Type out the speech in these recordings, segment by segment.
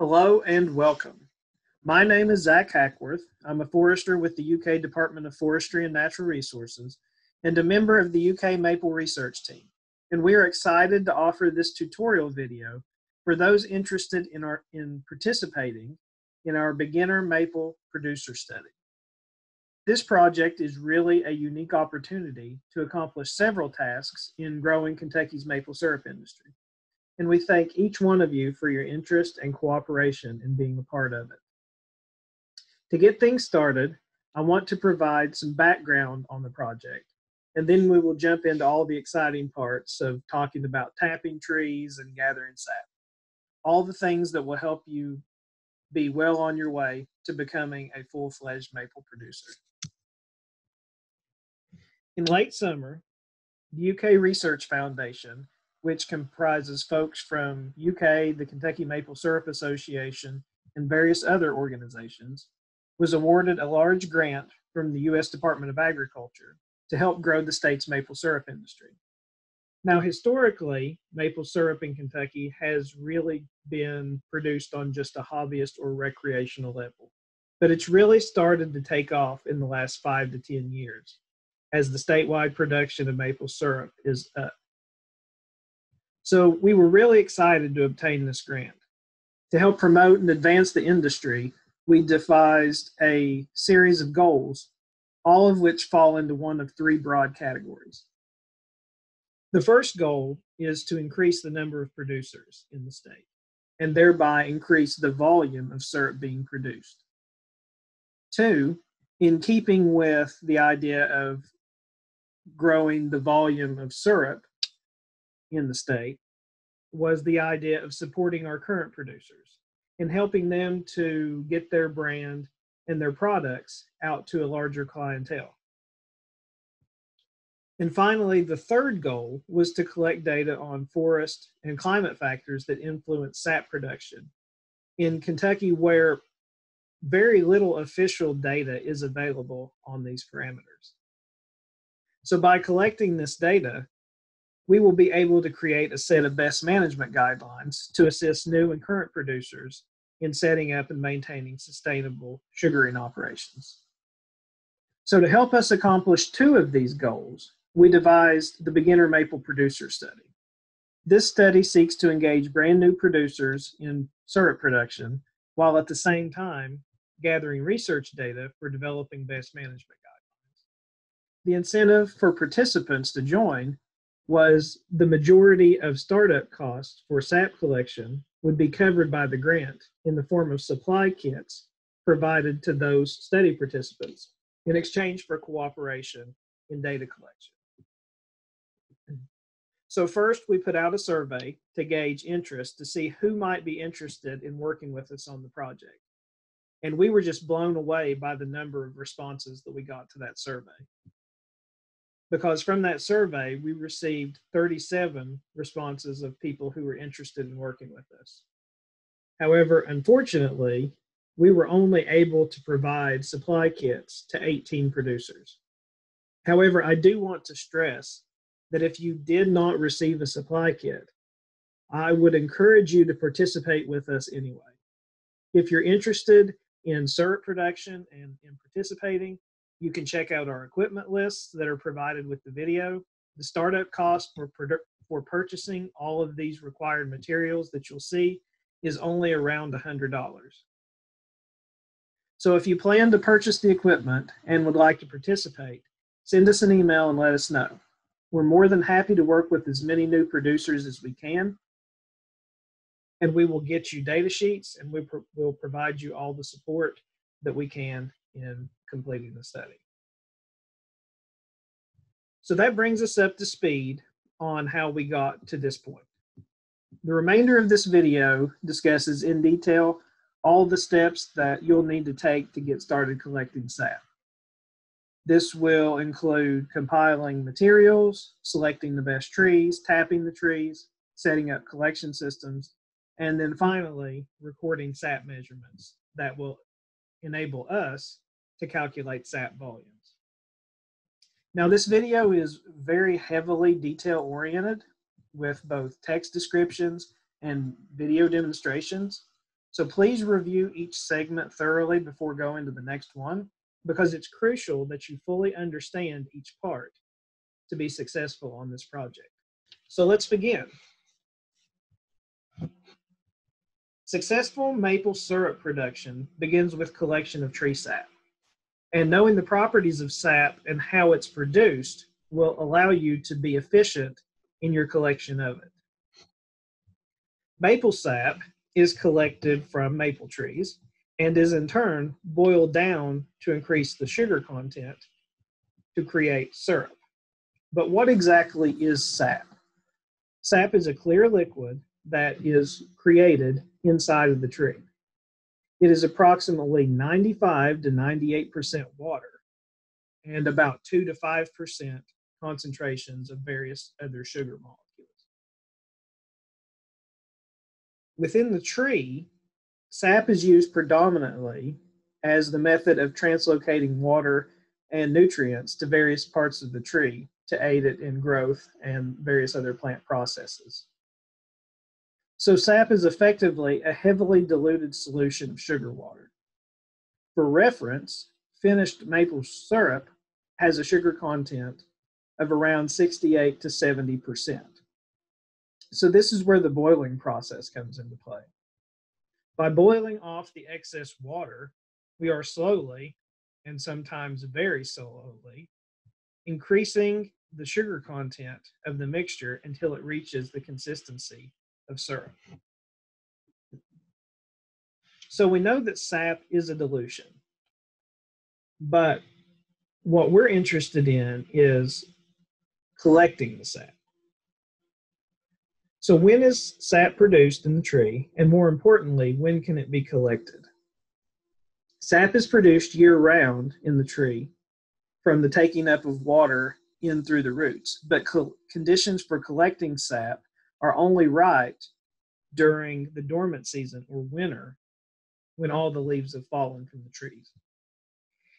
Hello and welcome. My name is Zach Hackworth. I'm a forester with the UK Department of Forestry and Natural Resources and a member of the UK Maple Research Team. And we are excited to offer this tutorial video for those interested in, our, in participating in our beginner maple producer study. This project is really a unique opportunity to accomplish several tasks in growing Kentucky's maple syrup industry and we thank each one of you for your interest and cooperation in being a part of it. To get things started, I want to provide some background on the project, and then we will jump into all the exciting parts of talking about tapping trees and gathering sap. All the things that will help you be well on your way to becoming a full fledged maple producer. In late summer, the UK Research Foundation which comprises folks from UK, the Kentucky Maple Syrup Association, and various other organizations, was awarded a large grant from the U.S. Department of Agriculture to help grow the state's maple syrup industry. Now, historically, maple syrup in Kentucky has really been produced on just a hobbyist or recreational level, but it's really started to take off in the last five to 10 years as the statewide production of maple syrup is up. So we were really excited to obtain this grant. To help promote and advance the industry, we devised a series of goals, all of which fall into one of three broad categories. The first goal is to increase the number of producers in the state and thereby increase the volume of syrup being produced. Two, in keeping with the idea of growing the volume of syrup, in the state was the idea of supporting our current producers and helping them to get their brand and their products out to a larger clientele. And finally, the third goal was to collect data on forest and climate factors that influence sap production. In Kentucky, where very little official data is available on these parameters. So, by collecting this data, we will be able to create a set of best management guidelines to assist new and current producers in setting up and maintaining sustainable sugaring operations. So, to help us accomplish two of these goals, we devised the Beginner Maple Producer Study. This study seeks to engage brand new producers in syrup production while at the same time gathering research data for developing best management guidelines. The incentive for participants to join was the majority of startup costs for SAP collection would be covered by the grant in the form of supply kits provided to those study participants in exchange for cooperation in data collection. So first we put out a survey to gauge interest to see who might be interested in working with us on the project. And we were just blown away by the number of responses that we got to that survey because from that survey, we received 37 responses of people who were interested in working with us. However, unfortunately, we were only able to provide supply kits to 18 producers. However, I do want to stress that if you did not receive a supply kit, I would encourage you to participate with us anyway. If you're interested in syrup production and in participating, you can check out our equipment lists that are provided with the video. The startup cost for, for purchasing all of these required materials that you'll see is only around $100. So if you plan to purchase the equipment and would like to participate, send us an email and let us know. We're more than happy to work with as many new producers as we can. And we will get you data sheets and we will provide you all the support that we can in completing the study. So that brings us up to speed on how we got to this point. The remainder of this video discusses in detail all the steps that you'll need to take to get started collecting sap. This will include compiling materials, selecting the best trees, tapping the trees, setting up collection systems, and then finally recording sap measurements that will enable us to calculate sap volumes. Now this video is very heavily detail oriented with both text descriptions and video demonstrations. So please review each segment thoroughly before going to the next one because it's crucial that you fully understand each part to be successful on this project. So let's begin. Successful maple syrup production begins with collection of tree sap. And knowing the properties of sap and how it's produced will allow you to be efficient in your collection of it. Maple sap is collected from maple trees and is in turn boiled down to increase the sugar content to create syrup. But what exactly is sap? Sap is a clear liquid that is created inside of the tree. It is approximately 95 to 98% water and about 2 to 5% concentrations of various other sugar molecules. Within the tree, sap is used predominantly as the method of translocating water and nutrients to various parts of the tree to aid it in growth and various other plant processes. So sap is effectively a heavily diluted solution of sugar water. For reference, finished maple syrup has a sugar content of around 68 to 70 percent. So this is where the boiling process comes into play. By boiling off the excess water, we are slowly, and sometimes very slowly, increasing the sugar content of the mixture until it reaches the consistency of syrup. So we know that sap is a dilution, but what we're interested in is collecting the sap. So when is sap produced in the tree? And more importantly, when can it be collected? Sap is produced year round in the tree from the taking up of water in through the roots, but co- conditions for collecting sap are only right during the dormant season or winter when all the leaves have fallen from the trees.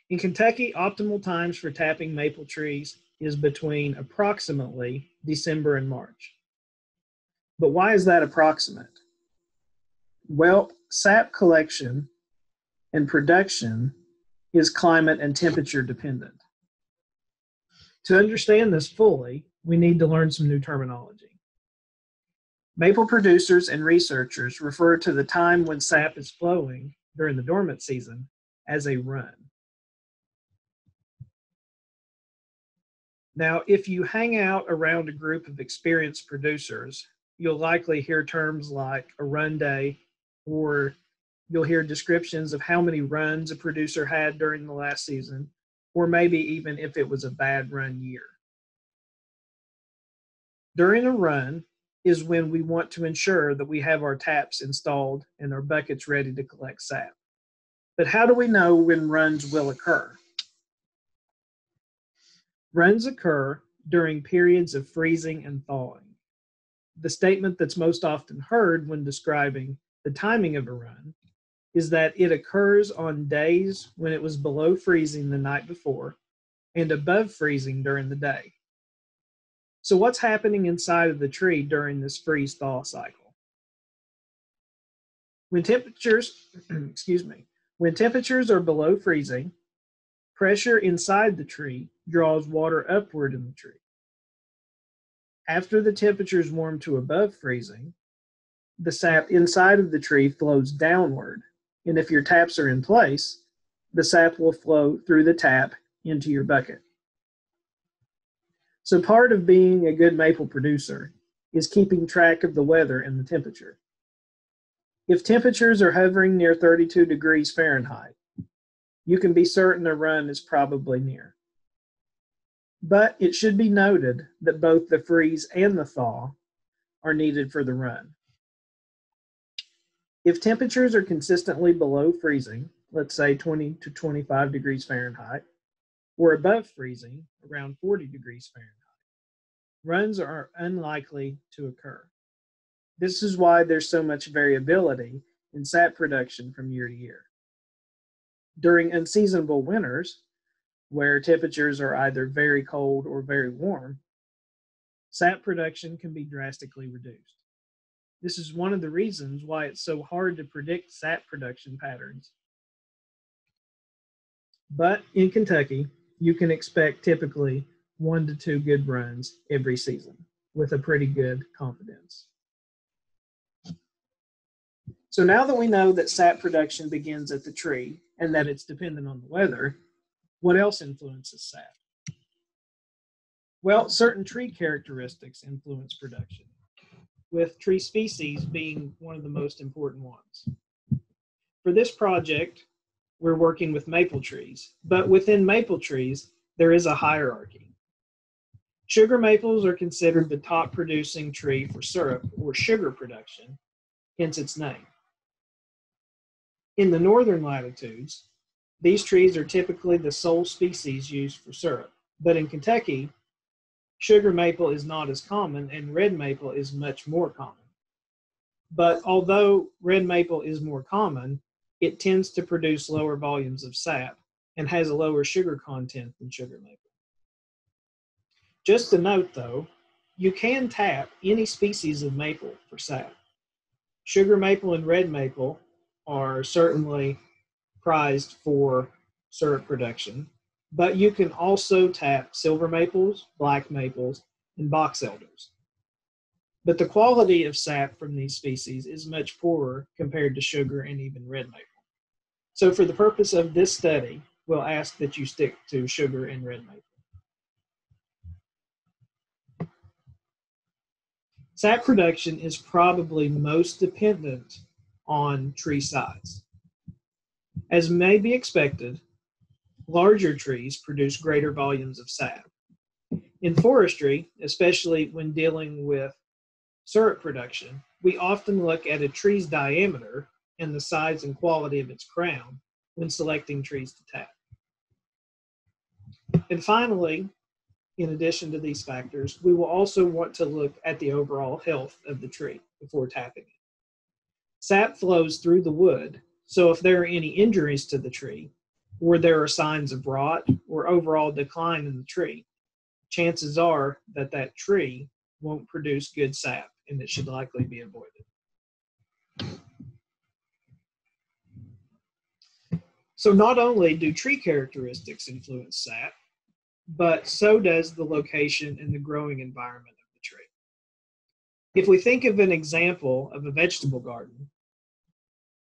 In Kentucky, optimal times for tapping maple trees is between approximately December and March. But why is that approximate? Well, sap collection and production is climate and temperature dependent. To understand this fully, we need to learn some new terminology. Maple producers and researchers refer to the time when sap is flowing during the dormant season as a run. Now, if you hang out around a group of experienced producers, you'll likely hear terms like a run day, or you'll hear descriptions of how many runs a producer had during the last season, or maybe even if it was a bad run year. During a run is when we want to ensure that we have our taps installed and our buckets ready to collect sap. But how do we know when runs will occur? Runs occur during periods of freezing and thawing the statement that's most often heard when describing the timing of a run is that it occurs on days when it was below freezing the night before and above freezing during the day. So, what's happening inside of the tree during this freeze thaw cycle? When temperatures, excuse me, when temperatures are below freezing, pressure inside the tree draws water upward in the tree. After the temperatures warm to above freezing, the sap inside of the tree flows downward. And if your taps are in place, the sap will flow through the tap into your bucket. So, part of being a good maple producer is keeping track of the weather and the temperature. If temperatures are hovering near 32 degrees Fahrenheit, you can be certain a run is probably near. But it should be noted that both the freeze and the thaw are needed for the run. If temperatures are consistently below freezing, let's say 20 to 25 degrees Fahrenheit, or above freezing, around 40 degrees Fahrenheit, runs are unlikely to occur. This is why there's so much variability in sap production from year to year. During unseasonable winters, where temperatures are either very cold or very warm, sap production can be drastically reduced. This is one of the reasons why it's so hard to predict sap production patterns. But in Kentucky, you can expect typically one to two good runs every season with a pretty good confidence. So now that we know that sap production begins at the tree and that it's dependent on the weather, what else influences sap? Well, certain tree characteristics influence production, with tree species being one of the most important ones. For this project, we're working with maple trees, but within maple trees, there is a hierarchy. Sugar maples are considered the top producing tree for syrup or sugar production, hence its name. In the northern latitudes, these trees are typically the sole species used for syrup, but in Kentucky, sugar maple is not as common and red maple is much more common. But although red maple is more common, it tends to produce lower volumes of sap and has a lower sugar content than sugar maple. Just a note though, you can tap any species of maple for sap. Sugar maple and red maple are certainly prized for syrup production, but you can also tap silver maples, black maples, and box elders. But the quality of sap from these species is much poorer compared to sugar and even red maple. So for the purpose of this study, we'll ask that you stick to sugar and red maple. Sap production is probably most dependent on tree size. As may be expected, larger trees produce greater volumes of sap. In forestry, especially when dealing with syrup production, we often look at a tree's diameter and the size and quality of its crown when selecting trees to tap. And finally, in addition to these factors, we will also want to look at the overall health of the tree before tapping it. Sap flows through the wood, so if there are any injuries to the tree, or there are signs of rot or overall decline in the tree, chances are that that tree won't produce good sap and it should likely be avoided. So not only do tree characteristics influence sap, but so does the location and the growing environment of the tree. If we think of an example of a vegetable garden,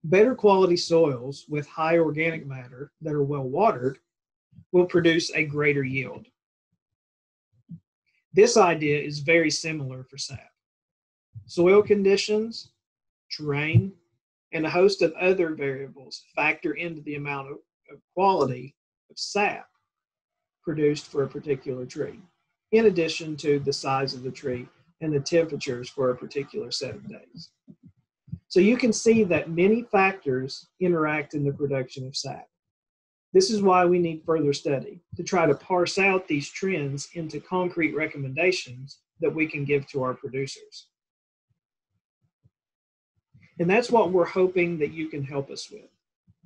better quality soils with high organic matter that are well watered will produce a greater yield. This idea is very similar for sap. Soil conditions, terrain, and a host of other variables factor into the amount of, quality of sap produced for a particular tree, in addition to the size of the tree and the temperatures for a particular set of days. So you can see that many factors interact in the production of sap. This is why we need further study to try to parse out these trends into concrete recommendations that we can give to our producers. And that's what we're hoping that you can help us with.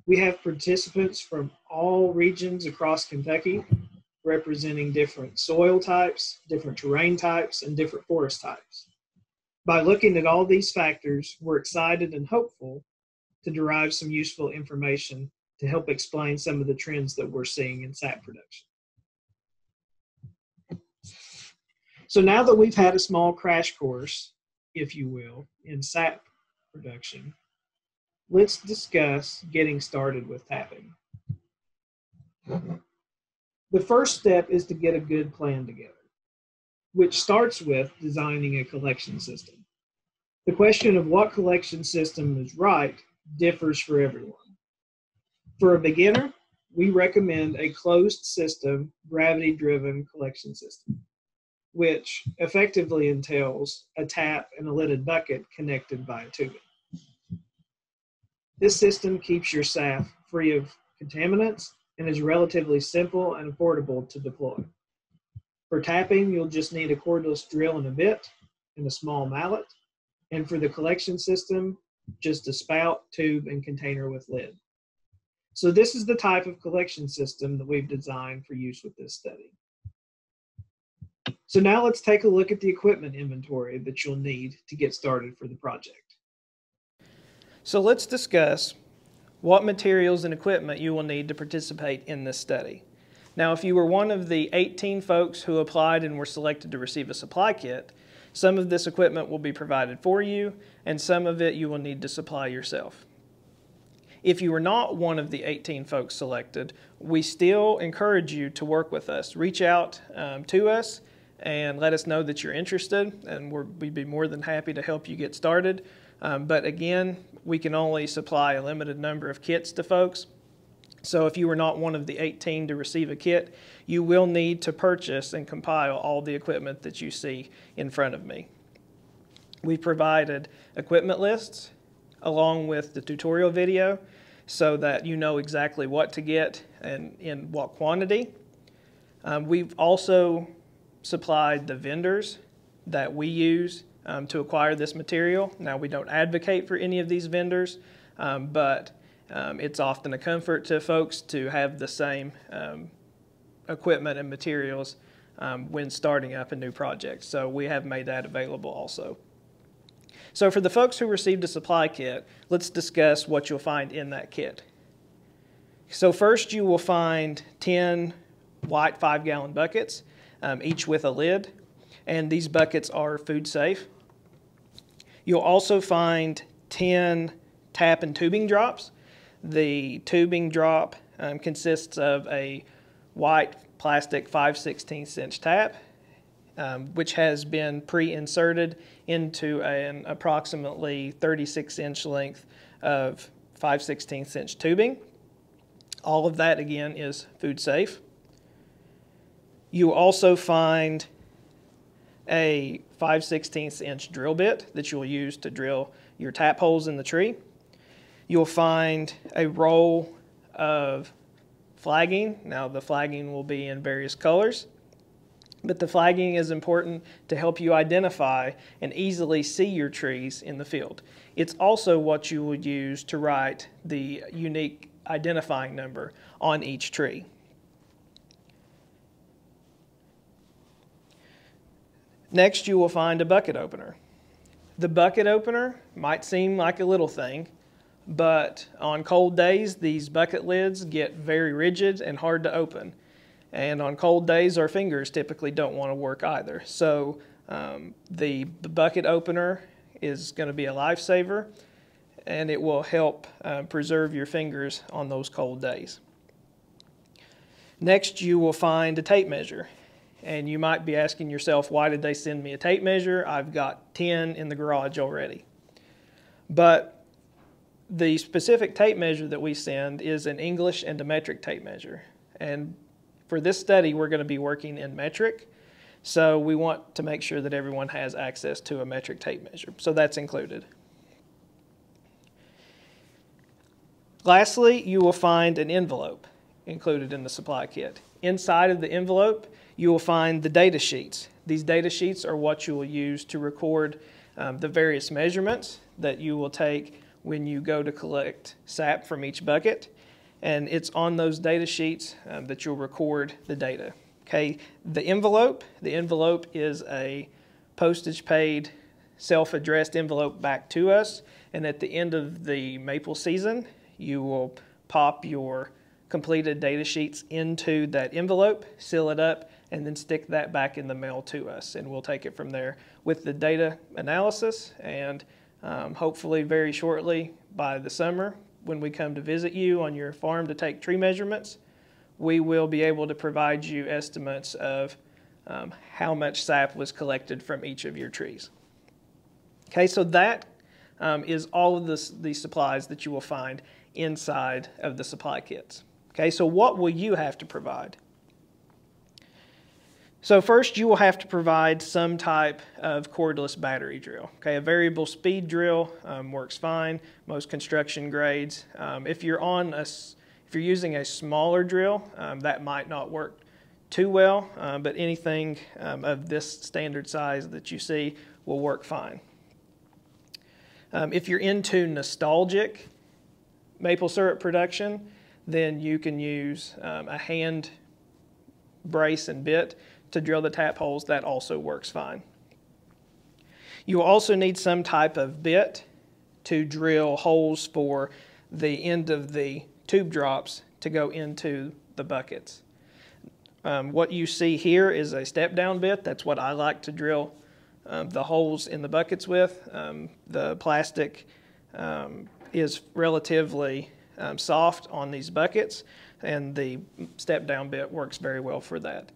We have participants from all regions across Kentucky representing different soil types, different terrain types, and different forest types. By looking at all these factors, we're excited and hopeful to derive some useful information to help explain some of the trends that we're seeing in sap production. So now that we've had a small crash course, if you will, in sap production, let's discuss getting started with tapping. The first step is to get a good plan together, which starts with designing a collection system. The question of what collection system is right differs for everyone. For a beginner, we recommend a closed system, gravity driven collection system which effectively entails a tap and a lidded bucket connected by a tubing. This system keeps your sap free of contaminants and is relatively simple and affordable to deploy. For tapping, you'll just need a cordless drill and a bit and a small mallet. And for the collection system, just a spout, tube, and container with lid. So this is the type of collection system that we've designed for use with this study. So now let's take a look at the equipment inventory that you'll need to get started for the project. So let's discuss what materials and equipment you will need to participate in this study. Now, if you were one of the 18 folks who applied and were selected to receive a supply kit, some of this equipment will be provided for you, and some of it you will need to supply yourself. If you were not one of the 18 folks selected, we still encourage you to work with us. Reach out um, to us and let us know that you're interested, and we would be more than happy to help you get started. Um, but again, we can only supply a limited number of kits to folks. So if you were not one of the 18 to receive a kit, you will need to purchase and compile all the equipment that you see in front of me. We provided equipment lists along with the tutorial video so that you know exactly what to get and in what quantity. Um, we've also supplied the vendors that we use um, to acquire this material. Now, we don't advocate for any of these vendors, um, but um, it's often a comfort to folks to have the same um, equipment and materials um, when starting up a new project. So we have made that available also. So for the folks who received a supply kit, let's discuss what you'll find in that kit. So first you will find 10 white five gallon buckets um, each with a lid, and these buckets are food safe. You'll also find 10 tap and tubing drops. The tubing drop um, consists of a white plastic 5 16 inch tap, um, which has been pre-inserted into an approximately 36 inch length of 5 16 inch tubing. All of that, again, is food safe. You also find a 5 16 inch drill bit that you'll use to drill your tap holes in the tree. You'll find a roll of flagging. Now the flagging will be in various colors, but the flagging is important to help you identify and easily see your trees in the field. It's also what you would use to write the unique identifying number on each tree. Next, you will find a bucket opener. The bucket opener might seem like a little thing, but on cold days, these bucket lids get very rigid and hard to open. And on cold days, our fingers typically don't want to work either. So um, the bucket opener is going to be a lifesaver and it will help uh, preserve your fingers on those cold days. Next, you will find a tape measure. And you might be asking yourself, why did they send me a tape measure? I've got 10 in the garage already. But the specific tape measure that we send is an English and a metric tape measure. And for this study, we're going to be working in metric. So we want to make sure that everyone has access to a metric tape measure. So that's included. Lastly, you will find an envelope included in the supply kit. Inside of the envelope, you will find the data sheets. These data sheets are what you will use to record um, the various measurements that you will take when you go to collect sap from each bucket. And it's on those data sheets um, that you'll record the data. Okay, the envelope, the envelope is a postage paid self-addressed envelope back to us. And at the end of the maple season, you will pop your completed data sheets into that envelope, seal it up, and then stick that back in the mail to us. And we'll take it from there with the data analysis. And um, hopefully, very shortly by the summer, when we come to visit you on your farm to take tree measurements, we will be able to provide you estimates of um, how much sap was collected from each of your trees. Okay, so that um, is all of the, the supplies that you will find inside of the supply kits. Okay, so what will you have to provide? So first you will have to provide some type of cordless battery drill. Okay, a variable speed drill um, works fine, most construction grades. Um, if you're on a, if you're using a smaller drill, um, that might not work too well, uh, but anything um, of this standard size that you see will work fine. Um, if you're into nostalgic maple syrup production, then you can use um, a hand brace and bit to drill the tap holes, that also works fine. You will also need some type of bit to drill holes for the end of the tube drops to go into the buckets. Um, what you see here is a step down bit. That's what I like to drill um, the holes in the buckets with. Um, the plastic um, is relatively um, soft on these buckets and the step down bit works very well for that.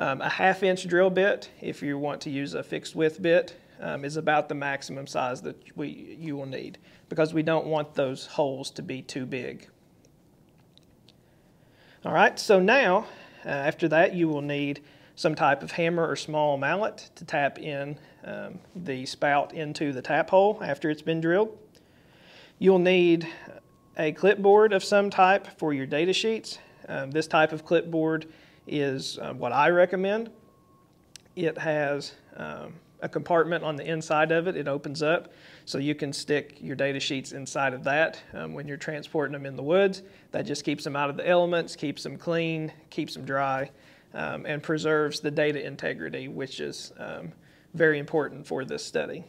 Um, a half inch drill bit, if you want to use a fixed width bit, is about the maximum size that we, you will need because we don't want those holes to be too big. All right, so now uh, after that you will need some type of hammer or small mallet to tap in um, the spout into the tap hole after it's been drilled. You'll need a clipboard of some type for your data sheets. Um, this type of clipboard is uh, what I recommend. It has um, a compartment on the inside of it. It opens up so you can stick your data sheets inside of that um, when you're transporting them in the woods. That just keeps them out of the elements, keeps them clean, keeps them dry, um, and preserves the data integrity, which is um, very important for this study.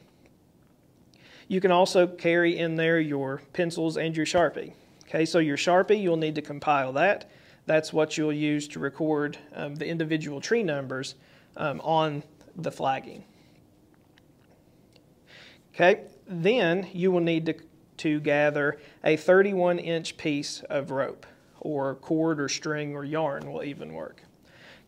You can also carry in there your pencils and your Sharpie. Okay, so your Sharpie, you'll need to compile that. That's what you'll use to record um, the individual tree numbers um, on the flagging. Okay, then you will need to, to gather a 31 inch piece of rope or cord or string or yarn will even work.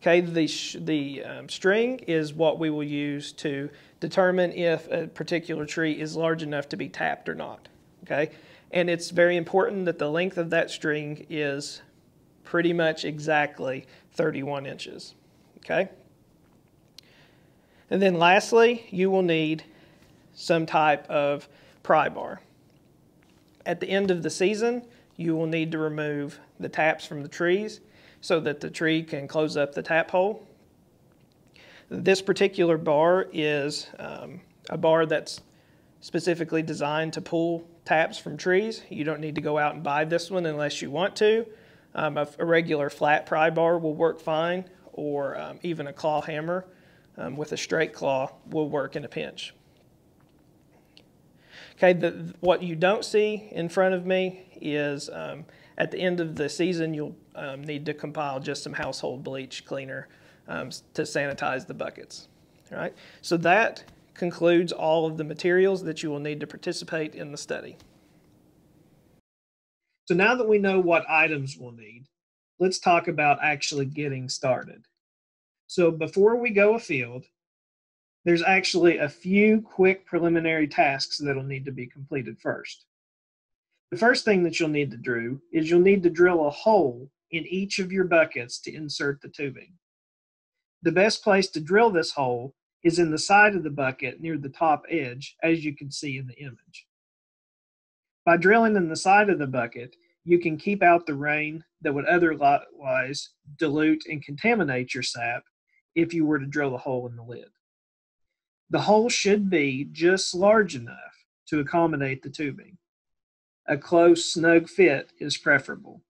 Okay, the, the um, string is what we will use to determine if a particular tree is large enough to be tapped or not. Okay, and it's very important that the length of that string is pretty much exactly 31 inches. Okay, and then lastly, you will need some type of pry bar. At the end of the season, you will need to remove the taps from the trees so that the tree can close up the tap hole. This particular bar is um, a bar that's specifically designed to pull taps from trees. You don't need to go out and buy this one unless you want to. Um, a, a, regular flat pry bar will work fine, or um, even a claw hammer um, with a straight claw will work in a pinch. Okay, the, what you don't see in front of me is um, at the end of the season, you'll um, need to compile just some household bleach cleaner to sanitize the buckets. All right, so that concludes all of the materials that you will need to participate in the study. So now that we know what items we'll need, let's talk about actually getting started. So before we go afield, there's actually a few quick preliminary tasks that'll need to be completed first. The first thing that you'll need to do is you'll need to drill a hole in each of your buckets to insert the tubing. The best place to drill this hole is in the side of the bucket near the top edge, as you can see in the image. By drilling in the side of the bucket, you can keep out the rain that would otherwise dilute and contaminate your sap if you were to drill a hole in the lid. The hole should be just large enough to accommodate the tubing. A close, snug fit is preferable.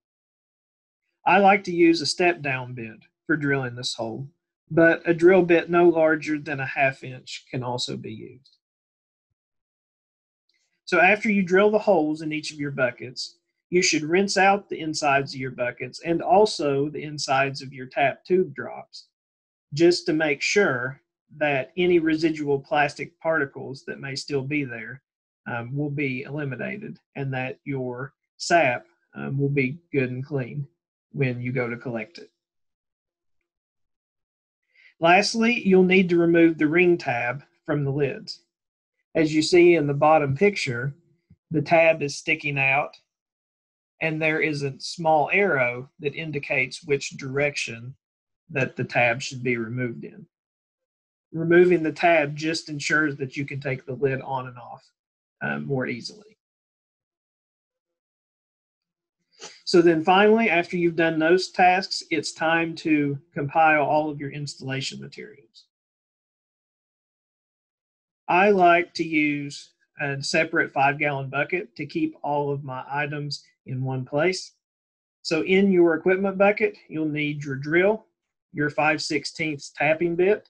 I like to use a step down bit for drilling this hole, but a drill bit no larger than a half inch can also be used. So after you drill the holes in each of your buckets, you should rinse out the insides of your buckets and also the insides of your tap tube drops just to make sure that any residual plastic particles that may still be there um, will be eliminated and that your sap um, will be good and clean when you go to collect it. Lastly, you'll need to remove the ring tab from the lids. As you see in the bottom picture, the tab is sticking out and there is a small arrow that indicates which direction that the tab should be removed in removing the tab just ensures that you can take the lid on and off um, more easily. So then finally, after you've done those tasks, it's time to compile all of your installation materials. I like to use a separate five gallon bucket to keep all of my items in one place. So in your equipment bucket, you'll need your drill, your 5 16ths tapping bit,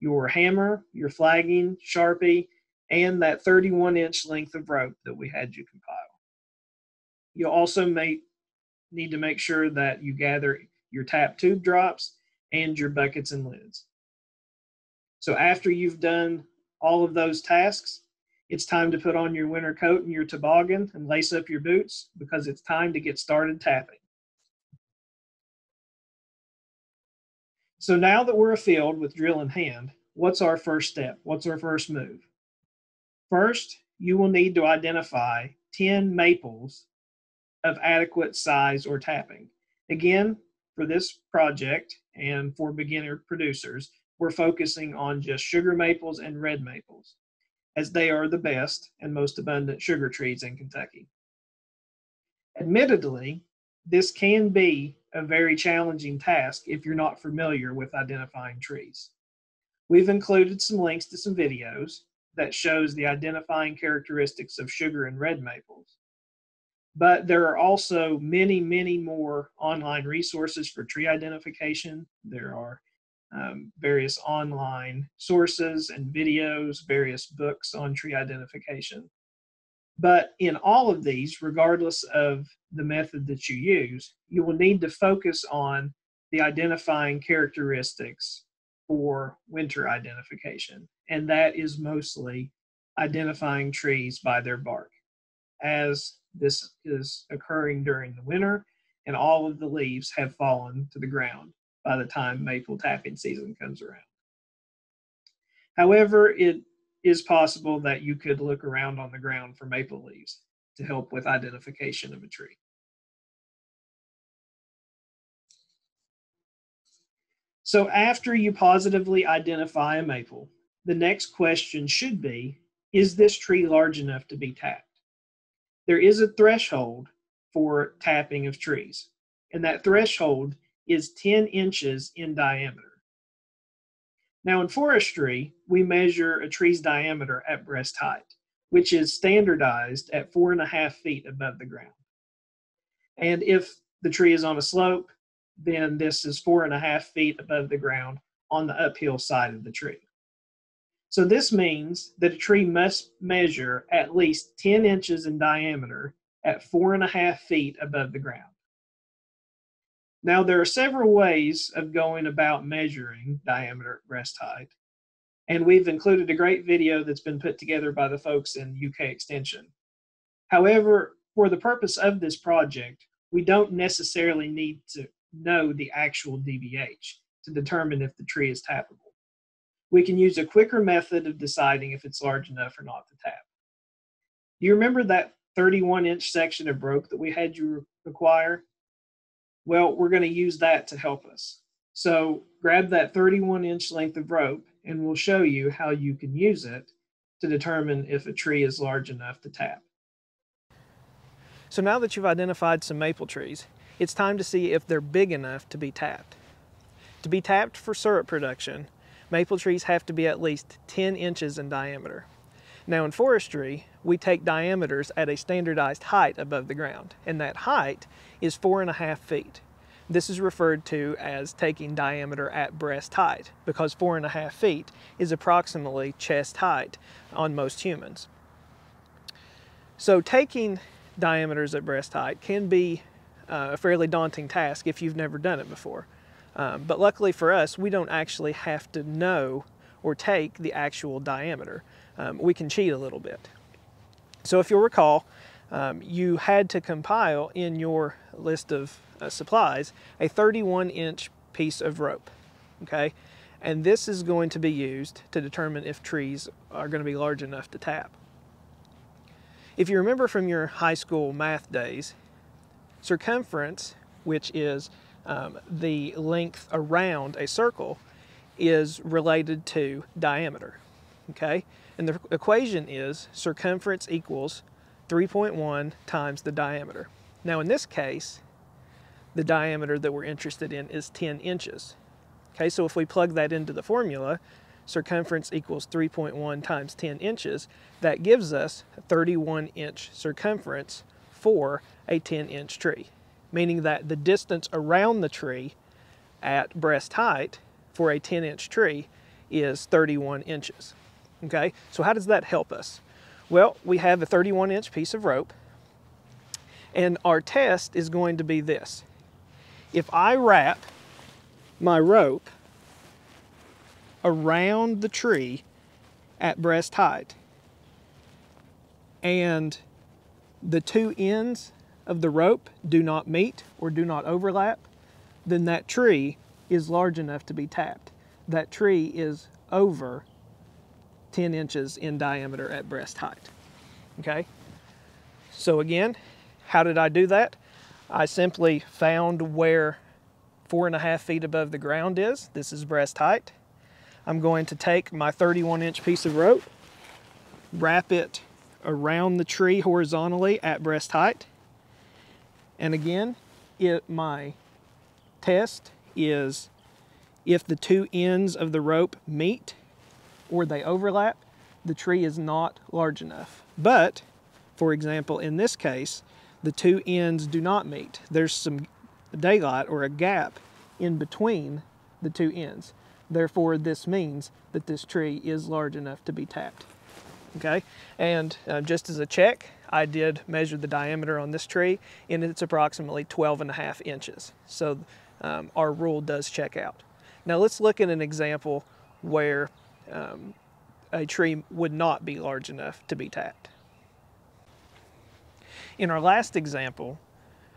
your hammer, your flagging, Sharpie, and that 31 inch length of rope that we had you compile. You'll also may need to make sure that you gather your tap tube drops and your buckets and lids. So after you've done all of those tasks, it's time to put on your winter coat and your toboggan and lace up your boots because it's time to get started tapping. So now that we're afield with drill in hand, what's our first step? What's our first move? First, you will need to identify 10 maples of adequate size or tapping. Again, for this project and for beginner producers, we're focusing on just sugar maples and red maples, as they are the best and most abundant sugar trees in Kentucky. Admittedly, this can be a very challenging task if you're not familiar with identifying trees. We've included some links to some videos that shows the identifying characteristics of sugar and red maples. But there are also many, many more online resources for tree identification. There are um, various online sources and videos, various books on tree identification. But in all of these, regardless of the method that you use, you will need to focus on the identifying characteristics for winter identification. And that is mostly identifying trees by their bark. As this is occurring during the winter, and all of the leaves have fallen to the ground by the time maple tapping season comes around. However, it is possible that you could look around on the ground for maple leaves to help with identification of a tree. So after you positively identify a maple, the next question should be, is this tree large enough to be tapped? There is a threshold for tapping of trees, and that threshold is 10 inches in diameter. Now, in forestry, we measure a tree's diameter at breast height, which is standardized at four and a half feet above the ground. And if the tree is on a slope, then this is four and a half feet above the ground on the uphill side of the tree. So this means that a tree must measure at least 10 inches in diameter at four and a half feet above the ground. Now, there are several ways of going about measuring diameter at breast height, and we've included a great video that's been put together by the folks in UK Extension. However, for the purpose of this project, we don't necessarily need to know the actual DBH to determine if the tree is tappable. We can use a quicker method of deciding if it's large enough or not to tap. Do you remember that 31 inch section of rope that we had you require? Well, we're going to use that to help us. So grab that 31 inch length of rope and we'll show you how you can use it to determine if a tree is large enough to tap. So now that you've identified some maple trees, it's time to see if they're big enough to be tapped. To be tapped for syrup production, maple trees have to be at least 10 inches in diameter. Now in forestry, we take diameters at a standardized height above the ground, and that height is four and a half feet. This is referred to as taking diameter at breast height because four and a half feet is approximately chest height on most humans. So taking diameters at breast height can be uh, a fairly daunting task if you've never done it before. Um, but luckily for us, we don't actually have to know or take the actual diameter um, we can cheat a little bit. So if you'll recall, um, you had to compile in your list of uh, supplies a 31 inch piece of rope, okay? And this is going to be used to determine if trees are going to be large enough to tap. If you remember from your high school math days, circumference, which is um, the length around a circle, is related to diameter, okay? And the equation is circumference equals 3.1 times the diameter. Now in this case, the diameter that we're interested in is 10 inches. Okay, so if we plug that into the formula, circumference equals 3.1 times 10 inches, that gives us a 31 inch circumference for a 10 inch tree, meaning that the distance around the tree at breast height for a 10 inch tree is 31 inches. Okay, so how does that help us? Well, we have a 31 inch piece of rope and our test is going to be this. If I wrap my rope around the tree at breast height and the two ends of the rope do not meet or do not overlap, then that tree is large enough to be tapped. That tree is over 10 inches in diameter at breast height. Okay? So again, how did I do that? I simply found where four and a half feet above the ground is. This is breast height. I'm going to take my 31 inch piece of rope, wrap it around the tree horizontally at breast height. And again, it, my test is if the two ends of the rope meet or they overlap, the tree is not large enough. But, for example, in this case, the two ends do not meet. There's some daylight or a gap in between the two ends. Therefore, this means that this tree is large enough to be tapped. Okay, and uh, just as a check, I did measure the diameter on this tree and it's approximately 12 and a half inches. So um, our rule does check out. Now let's look at an example where um, a tree would not be large enough to be tapped. In our last example,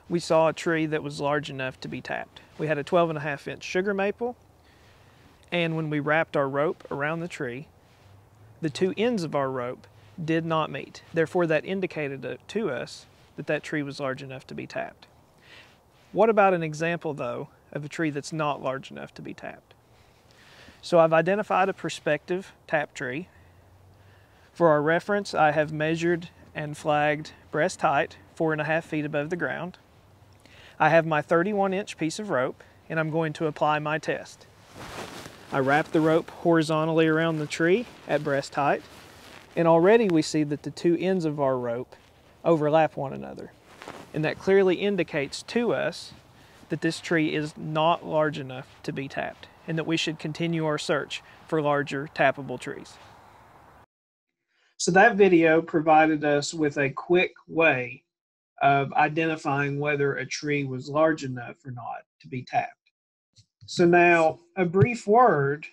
we saw a tree that was large enough to be tapped. We had a 12 and a half inch sugar maple, and when we wrapped our rope around the tree, the two ends of our rope did not meet. Therefore, that indicated to us that that tree was large enough to be tapped. What about an example, though, of a tree that's not large enough to be tapped? So I've identified a prospective tap tree. For our reference, I have measured and flagged breast height, four and a half feet above the ground. I have my 31 inch piece of rope and I'm going to apply my test. I wrap the rope horizontally around the tree at breast height and already we see that the two ends of our rope overlap one another. And that clearly indicates to us that this tree is not large enough to be tapped and that we should continue our search for larger tappable trees. So that video provided us with a quick way of identifying whether a tree was large enough or not to be tapped. So now a brief word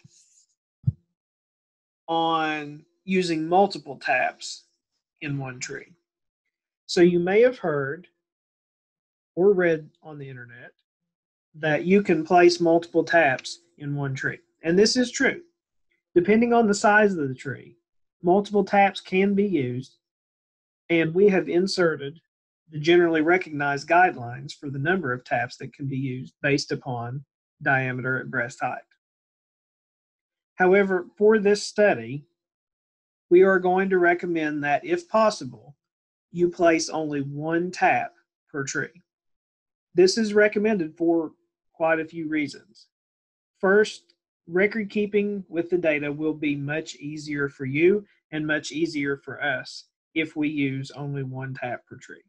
on using multiple taps in one tree. So you may have heard or read on the internet that you can place multiple taps in one tree. And this is true. Depending on the size of the tree, multiple taps can be used, and we have inserted the generally recognized guidelines for the number of taps that can be used based upon diameter at breast height. However, for this study, we are going to recommend that, if possible, you place only one tap per tree. This is recommended for quite a few reasons. First, record keeping with the data will be much easier for you and much easier for us if we use only one tap per tree.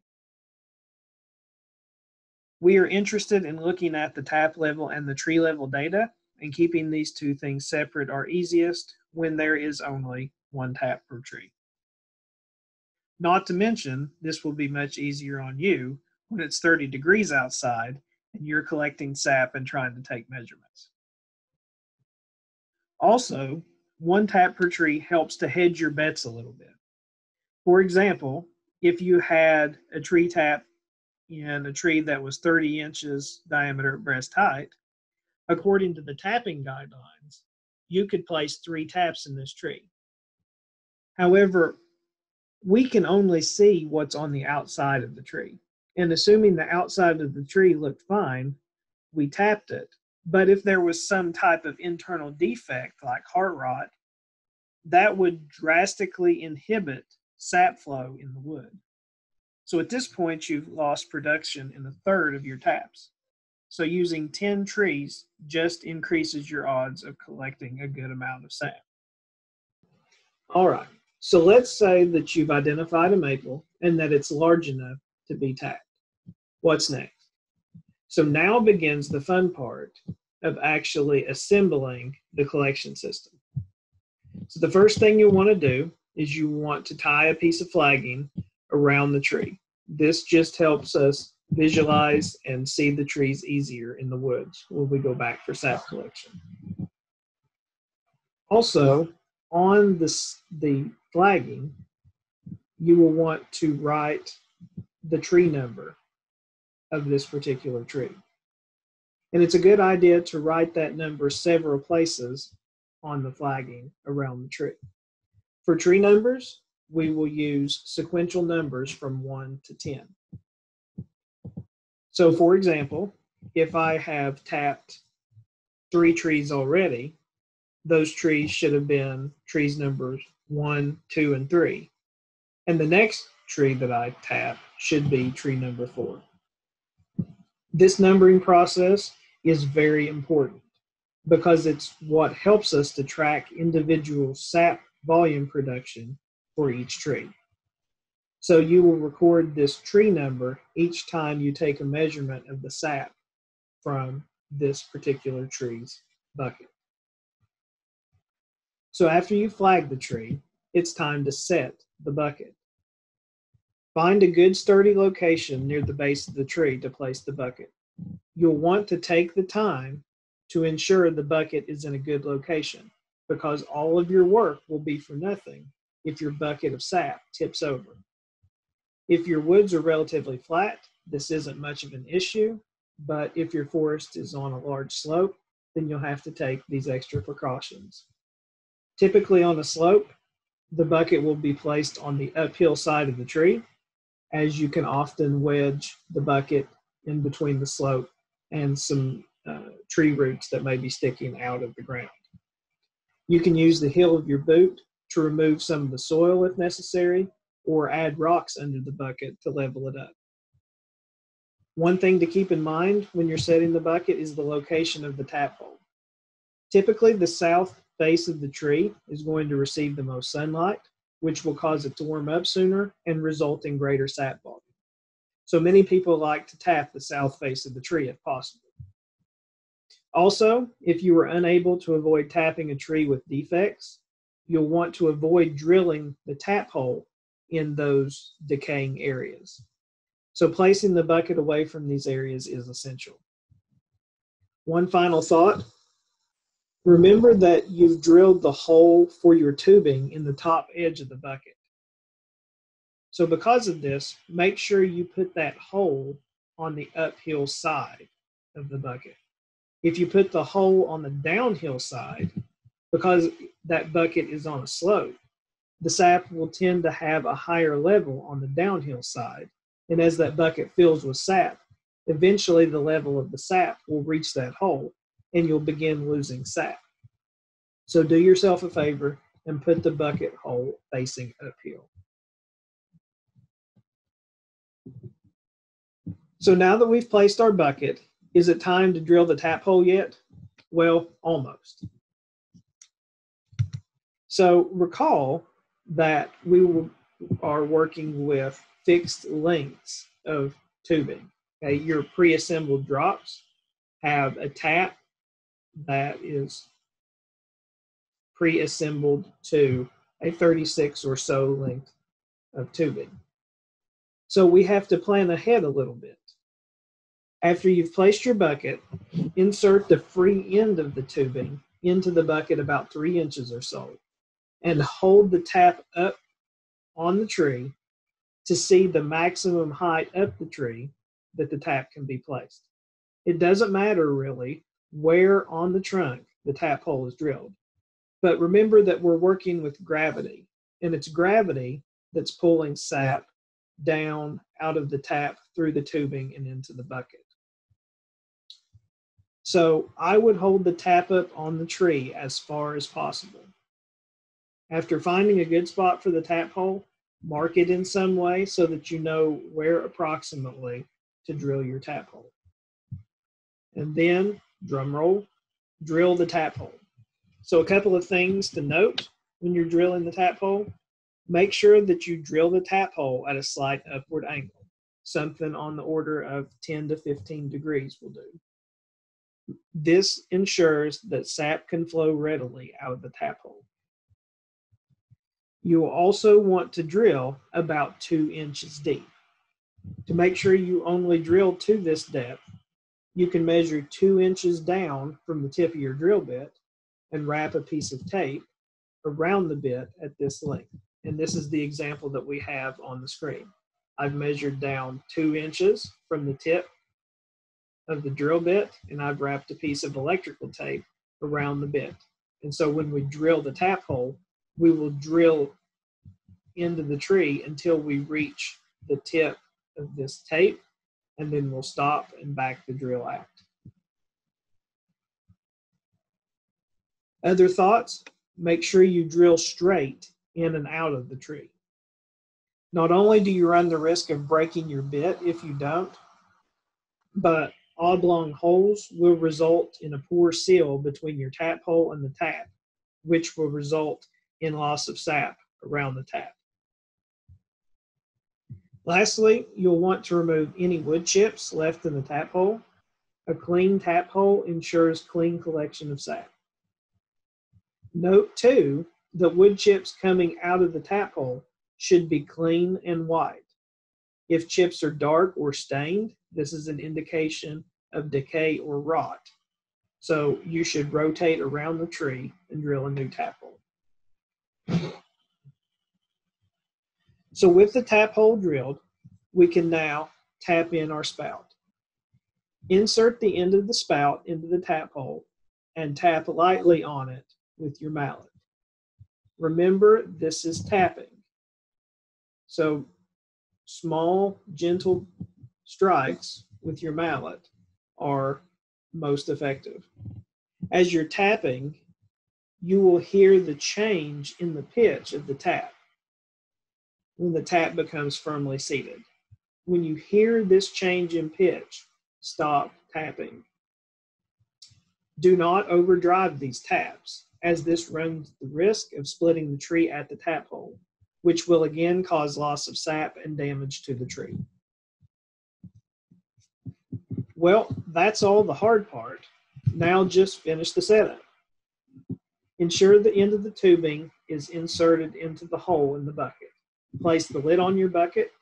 We are interested in looking at the tap level and the tree level data, and keeping these two things separate are easiest when there is only one tap per tree. Not to mention, this will be much easier on you when it's 30 degrees outside and you're collecting sap and trying to take measurements. Also, one tap per tree helps to hedge your bets a little bit. For example, if you had a tree tap in a tree that was 30 inches diameter at breast height, according to the tapping guidelines, you could place three taps in this tree. However, we can only see what's on the outside of the tree. And assuming the outside of the tree looked fine, we tapped it. But if there was some type of internal defect like heart rot, that would drastically inhibit sap flow in the wood. So at this point, you've lost production in a third of your taps. So using 10 trees just increases your odds of collecting a good amount of sap. All right, so let's say that you've identified a maple and that it's large enough to be tapped. What's next? So now begins the fun part of actually assembling the collection system. So the first thing you'll want to do is you want to tie a piece of flagging around the tree. This just helps us visualize and see the trees easier in the woods when we go back for sap collection. Also, on this, the flagging, you will want to write the tree number of this particular tree. And it's a good idea to write that number several places on the flagging around the tree. For tree numbers, we will use sequential numbers from 1 to 10. So for example, if I have tapped three trees already, those trees should have been trees numbers 1, 2, and 3. And the next tree that I tap should be tree number 4. This numbering process is very important because it's what helps us to track individual sap volume production for each tree. So you will record this tree number each time you take a measurement of the sap from this particular tree's bucket. So after you flag the tree, it's time to set the bucket. Find a good sturdy location near the base of the tree to place the bucket. You'll want to take the time to ensure the bucket is in a good location because all of your work will be for nothing if your bucket of sap tips over. If your woods are relatively flat, this isn't much of an issue, but if your forest is on a large slope, then you'll have to take these extra precautions. Typically on a slope, the bucket will be placed on the uphill side of the tree, as you can often wedge the bucket in between the slope and some uh, tree roots that may be sticking out of the ground. You can use the heel of your boot to remove some of the soil if necessary, or add rocks under the bucket to level it up. One thing to keep in mind when you're setting the bucket is the location of the tap hole. Typically, the south face of the tree is going to receive the most sunlight, which will cause it to warm up sooner and result in greater sap volume. So many people like to tap the south face of the tree if possible. Also, if you are unable to avoid tapping a tree with defects, you'll want to avoid drilling the tap hole in those decaying areas. So placing the bucket away from these areas is essential. One final thought. Remember that you've drilled the hole for your tubing in the top edge of the bucket. So because of this, make sure you put that hole on the uphill side of the bucket. If you put the hole on the downhill side, because that bucket is on a slope, the sap will tend to have a higher level on the downhill side. And as that bucket fills with sap, eventually the level of the sap will reach that hole and you'll begin losing sap. So do yourself a favor and put the bucket hole facing uphill. So now that we've placed our bucket, is it time to drill the tap hole yet? Well, almost. So recall that we are working with fixed lengths of tubing. Okay, your pre-assembled drops have a tap that is pre-assembled to a 36 or so length of tubing. So we have to plan ahead a little bit. After you've placed your bucket, insert the free end of the tubing into the bucket about three inches or so and hold the tap up on the tree to see the maximum height up the tree that the tap can be placed. It doesn't matter really where on the trunk the tap hole is drilled. But remember that we're working with gravity, and it's gravity that's pulling sap down out of the tap through the tubing and into the bucket. So I would hold the tap up on the tree as far as possible. After finding a good spot for the tap hole, mark it in some way so that you know where approximately to drill your tap hole. And then, drum roll, drill the tap hole. So a couple of things to note when you're drilling the tap hole. Make sure that you drill the tap hole at a slight upward angle. Something on the order of 10 to 15 degrees will do. This ensures that sap can flow readily out of the tap hole. You will also want to drill about two inches deep. To make sure you only drill to this depth, you can measure two inches down from the tip of your drill bit and wrap a piece of tape around the bit at this length. And this is the example that we have on the screen. I've measured down two inches from the tip of the drill bit and I've wrapped a piece of electrical tape around the bit. And so when we drill the tap hole, we will drill into the tree until we reach the tip of this tape and then we'll stop and back the drill out. Other thoughts? Make sure you drill straight in and out of the tree. Not only do you run the risk of breaking your bit if you don't, but oblong holes will result in a poor seal between your tap hole and the tap, which will result in loss of sap around the tap. Lastly, you'll want to remove any wood chips left in the tap hole. A clean tap hole ensures clean collection of sap. Note too that wood chips coming out of the tap hole should be clean and white. If chips are dark or stained, this is an indication of decay or rot. So you should rotate around the tree and drill a new tap hole. So with the tap hole drilled, we can now tap in our spout. Insert the end of the spout into the tap hole and tap lightly on it with your mallet. Remember, this is tapping. So small, gentle strikes with your mallet are most effective. As you're tapping, you will hear the change in the pitch of the tap when the tap becomes firmly seated. When you hear this change in pitch, stop tapping. Do not overdrive these taps, as this runs the risk of splitting the tree at the tap hole, which will again cause loss of sap and damage to the tree. Well, that's all the hard part. Now just finish the setup. Ensure the end of the tubing is inserted into the hole in the bucket. Place the lid on your bucket.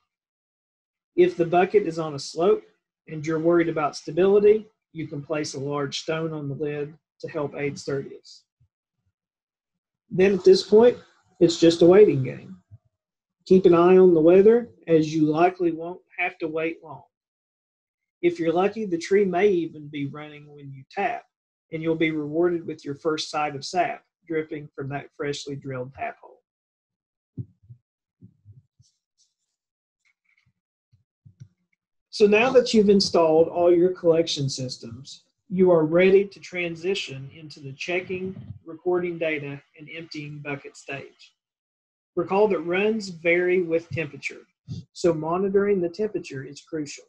If the bucket is on a slope and you're worried about stability, you can place a large stone on the lid to help aid sturdiness. Then at this point, it's just a waiting game. Keep an eye on the weather as you likely won't have to wait long. If you're lucky, the tree may even be running when you tap, and you'll be rewarded with your first sight of sap dripping from that freshly drilled tap hole. So now that you've installed all your collection systems, you are ready to transition into the checking, recording data, and emptying bucket stage. Recall that runs vary with temperature, so monitoring the temperature is crucial.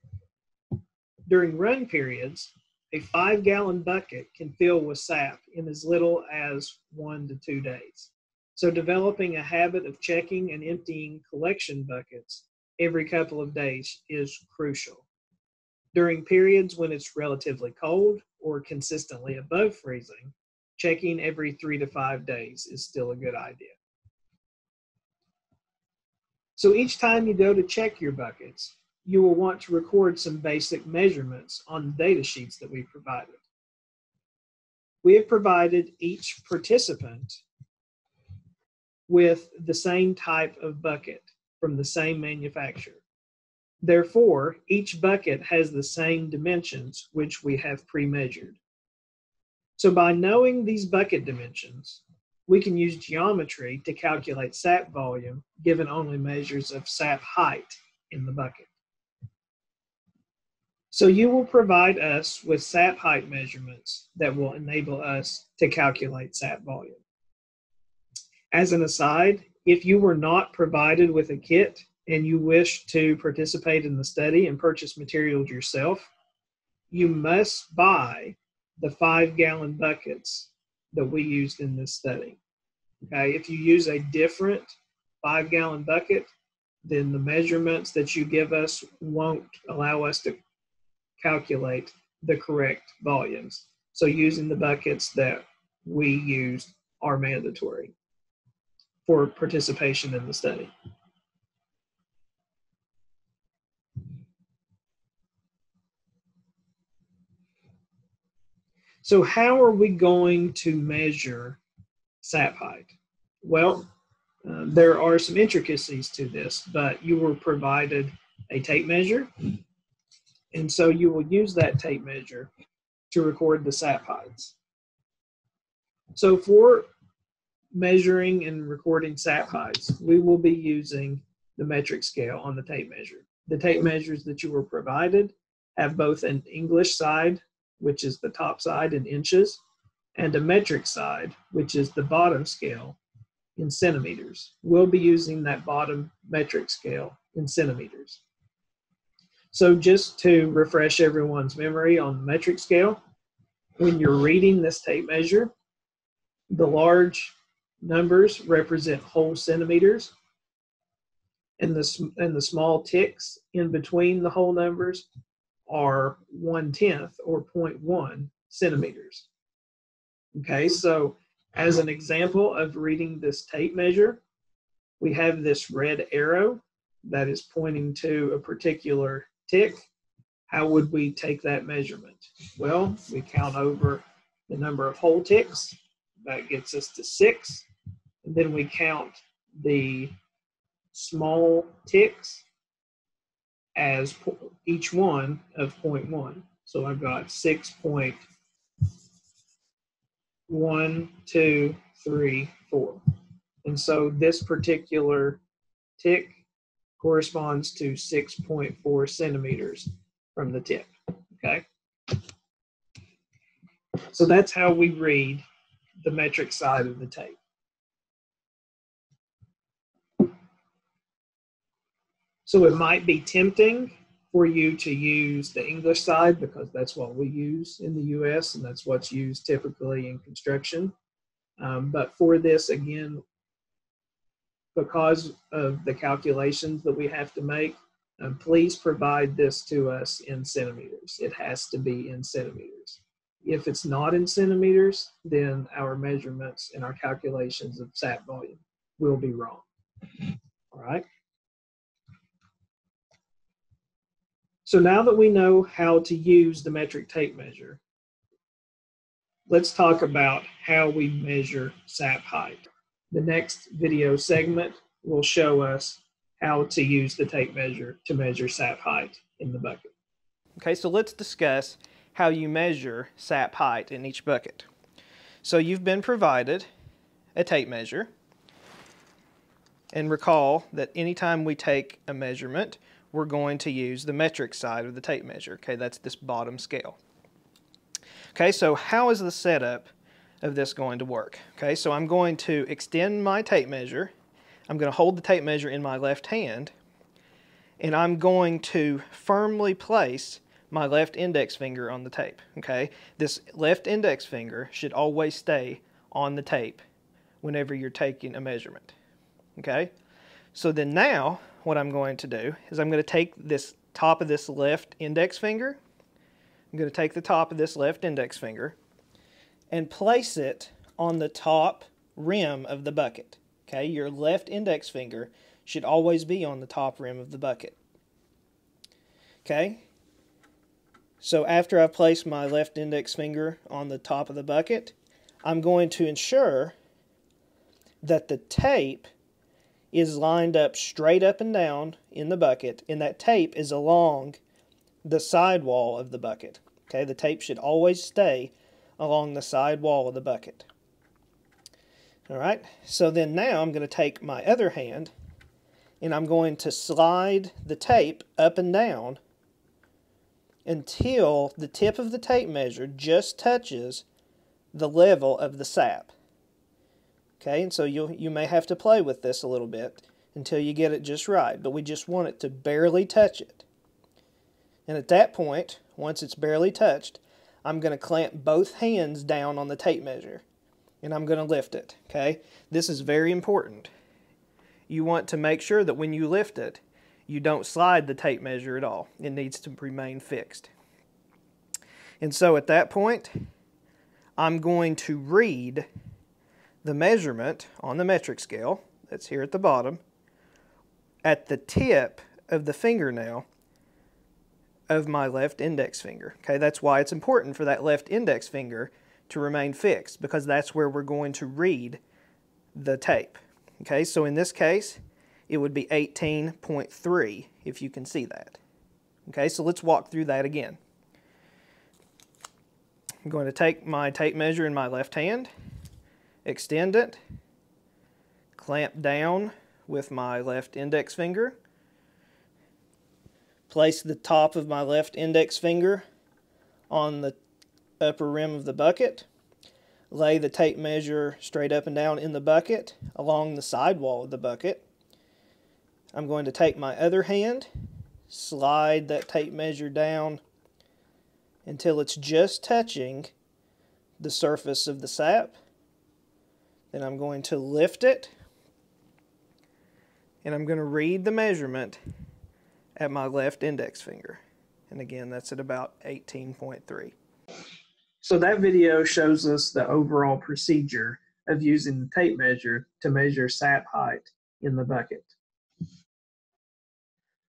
During run periods, a five gallon bucket can fill with sap in as little as one to two days. So, developing a habit of checking and emptying collection buckets every couple of days is crucial. During periods when it's relatively cold or consistently above freezing, checking every three to five days is still a good idea. So each time you go to check your buckets, you will want to record some basic measurements on the data sheets that we provided. We have provided each participant with the same type of bucket from the same manufacturer. Therefore, each bucket has the same dimensions which we have pre-measured. So by knowing these bucket dimensions, we can use geometry to calculate sap volume given only measures of sap height in the bucket. So you will provide us with sap height measurements that will enable us to calculate sap volume. As an aside, if you were not provided with a kit and you wish to participate in the study and purchase materials yourself, you must buy the five gallon buckets that we used in this study. Okay, if you use a different five gallon bucket, then the measurements that you give us won't allow us to calculate the correct volumes. So using the buckets that we used are mandatory for participation in the study. So how are we going to measure sap height? Well, uh, there are some intricacies to this, but you were provided a tape measure. And so you will use that tape measure to record the sap heights. So for measuring and recording sap heights, we will be using the metric scale on the tape measure. The tape measures that you were provided have both an English side which is the top side in inches, and a metric side, which is the bottom scale in centimeters. We'll be using that bottom metric scale in centimeters. So just to refresh everyone's memory on the metric scale, when you're reading this tape measure, the large numbers represent whole centimeters, and the, and the small ticks in between the whole numbers are one tenth or 0.1 centimeters. Okay, so as an example of reading this tape measure, we have this red arrow that is pointing to a particular tick. How would we take that measurement? Well, we count over the number of whole ticks. That gets us to six. And then we count the small ticks as each one of 0.1. So I've got 6.1, 2, 3, 4. And so this particular tick corresponds to 6.4 centimeters from the tip. Okay. So that's how we read the metric side of the tape. So it might be tempting for you to use the English side because that's what we use in the US and that's what's used typically in construction. Um, but for this, again, because of the calculations that we have to make, um, please provide this to us in centimeters. It has to be in centimeters. If it's not in centimeters, then our measurements and our calculations of sap volume will be wrong. All right. So now that we know how to use the metric tape measure, let's talk about how we measure sap height. The next video segment will show us how to use the tape measure to measure sap height in the bucket. Okay, so let's discuss how you measure sap height in each bucket. So you've been provided a tape measure. And recall that anytime we take a measurement, we're going to use the metric side of the tape measure. Okay, that's this bottom scale. Okay, so how is the setup of this going to work? Okay, so I'm going to extend my tape measure. I'm going to hold the tape measure in my left hand, and I'm going to firmly place my left index finger on the tape. Okay, this left index finger should always stay on the tape whenever you're taking a measurement. Okay, so then now what I'm going to do is I'm going to take this top of this left index finger. I'm going to take the top of this left index finger and place it on the top rim of the bucket. Okay, your left index finger should always be on the top rim of the bucket. Okay, so after I've placed my left index finger on the top of the bucket, I'm going to ensure that the tape is lined up straight up and down in the bucket, and that tape is along the side wall of the bucket. Okay, the tape should always stay along the side wall of the bucket. All right, so then now I'm going to take my other hand and I'm going to slide the tape up and down until the tip of the tape measure just touches the level of the sap. Okay, and so you you may have to play with this a little bit until you get it just right, but we just want it to barely touch it. And at that point, once it's barely touched, I'm going to clamp both hands down on the tape measure and I'm going to lift it, okay? This is very important. You want to make sure that when you lift it, you don't slide the tape measure at all. It needs to remain fixed. And so at that point, I'm going to read the measurement on the metric scale that's here at the bottom at the tip of the fingernail of my left index finger. Okay, that's why it's important for that left index finger to remain fixed because that's where we're going to read the tape. Okay, so in this case, it would be 18.3 if you can see that. Okay, so let's walk through that again. I'm going to take my tape measure in my left hand, extend it, clamp down with my left index finger, place the top of my left index finger on the upper rim of the bucket, lay the tape measure straight up and down in the bucket along the sidewall of the bucket. I'm going to take my other hand, slide that tape measure down until it's just touching the surface of the sap. Then I'm going to lift it and I'm going to read the measurement at my left index finger. And again, that's at about 18.3. So that video shows us the overall procedure of using the tape measure to measure sap height in the bucket.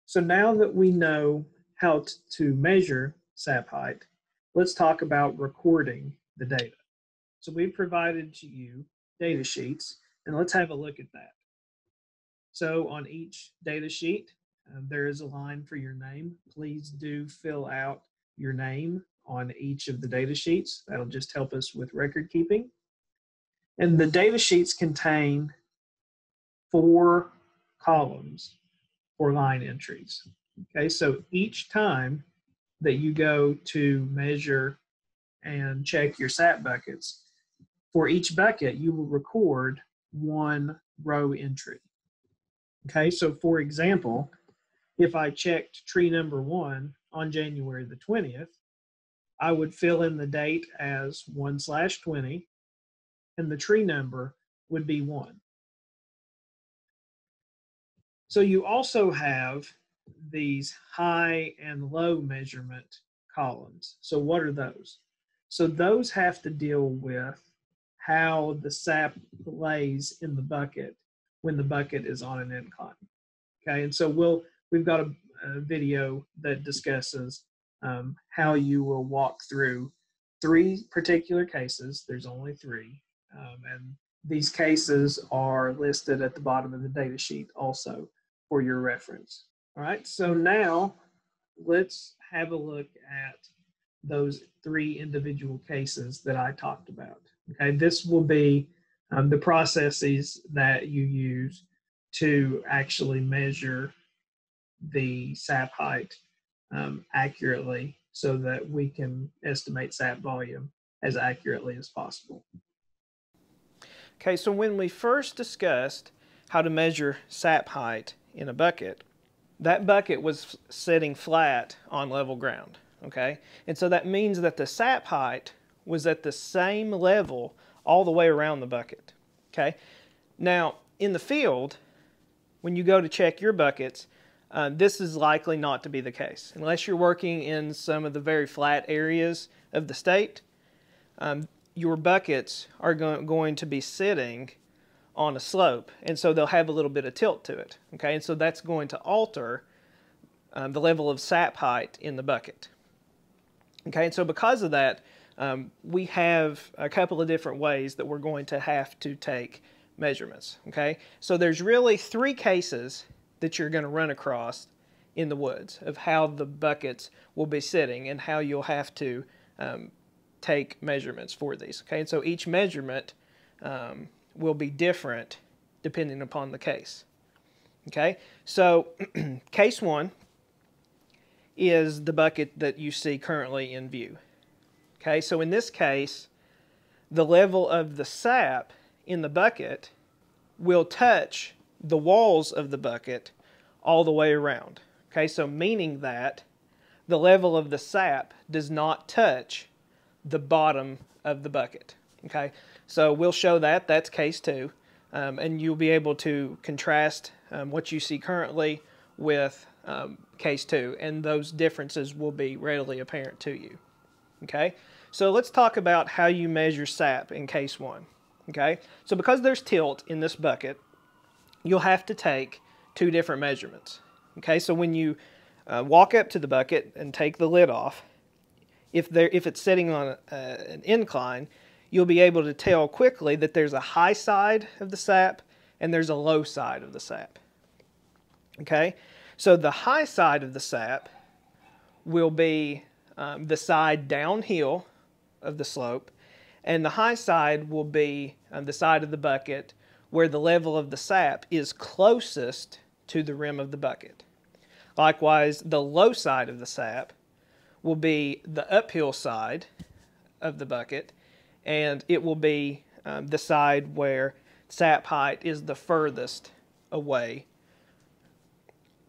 So now that we know how to measure sap height, let's talk about recording the data. So we've provided to you data sheets, and let's have a look at that. So on each data sheet, uh, there is a line for your name. Please do fill out your name on each of the data sheets. That'll just help us with record keeping. And the data sheets contain four columns for line entries. Okay, so each time that you go to measure and check your SAP buckets, for each bucket, you will record one row entry. Okay, so for example, if I checked tree number one on January the 20th, I would fill in the date as 1 slash 20, and the tree number would be 1. So you also have these high and low measurement columns. So what are those? So those have to deal with how the sap lays in the bucket when the bucket is on an incline. Okay, and so we'll we've got a, a video that discusses um, how you will walk through three particular cases. There's only three, um, and these cases are listed at the bottom of the data sheet also for your reference. All right, so now let's have a look at those three individual cases that I talked about. Okay, this will be um, the processes that you use to actually measure the sap height um, accurately so that we can estimate sap volume as accurately as possible. Okay, so when we first discussed how to measure sap height in a bucket, that bucket was sitting flat on level ground, okay? And so that means that the sap height was at the same level all the way around the bucket, okay? Now, in the field, when you go to check your buckets, uh, this is likely not to be the case. Unless you're working in some of the very flat areas of the state, um, your buckets are go going to be sitting on a slope, and so they'll have a little bit of tilt to it. Okay, and so that's going to alter um, the level of sap height in the bucket. Okay, and so because of that, um, we have a couple of different ways that we're going to have to take measurements. Okay, so there's really three cases that you're going to run across in the woods of how the buckets will be sitting and how you'll have to um, take measurements for these. Okay, and so each measurement um, will be different depending upon the case. Okay, so case one is the bucket that you see currently in view. Okay, so in this case, the level of the sap in the bucket will touch the walls of the bucket all the way around. Okay, so meaning that the level of the sap does not touch the bottom of the bucket. Okay, so we'll show that. That's case two. Um, and you'll be able to contrast um, what you see currently with um, case two, and those differences will be readily apparent to you. Okay, So let's talk about how you measure sap in case one. Okay, so because there's tilt in this bucket, you'll have to take two different measurements. Okay, so when you uh, walk up to the bucket and take the lid off, if, there, if it's sitting on a, an incline, you'll be able to tell quickly that there's a high side of the sap and there's a low side of the sap. Okay, so the high side of the sap will be um, the side downhill of the slope, and the high side will be um, the side of the bucket where the level of the sap is closest to the rim of the bucket. Likewise, the low side of the sap will be the uphill side of the bucket, and it will be um, the side where sap height is the furthest away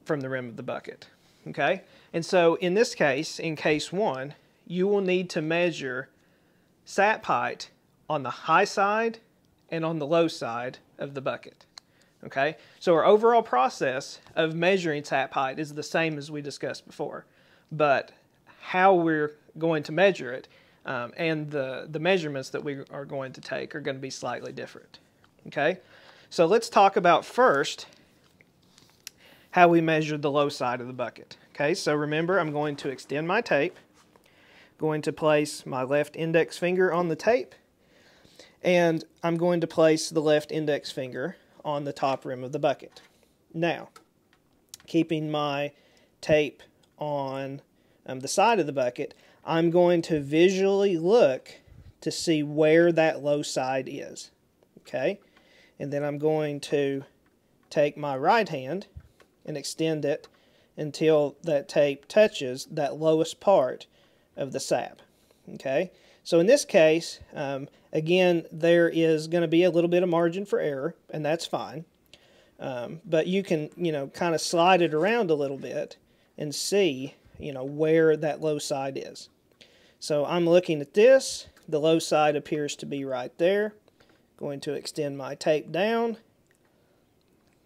from the rim of the bucket. Okay? And so in this case, in case one, you will need to measure sap height on the high side and on the low side of the bucket. Okay? So our overall process of measuring sap height is the same as we discussed before, but how we're going to measure it um, and the, the measurements that we are going to take are going to be slightly different. Okay? So let's talk about first how we measure the low side of the bucket. Okay, so remember I'm going to extend my tape, going to place my left index finger on the tape, and I'm going to place the left index finger on the top rim of the bucket. Now, keeping my tape on um, the side of the bucket, I'm going to visually look to see where that low side is. Okay, and then I'm going to take my right hand and extend it until that tape touches that lowest part of the sap. Okay, so in this case, um, again, there is going to be a little bit of margin for error, and that's fine. Um, but you can, you know, kind of slide it around a little bit and see, you know, where that low side is. So I'm looking at this. The low side appears to be right there. Going to extend my tape down.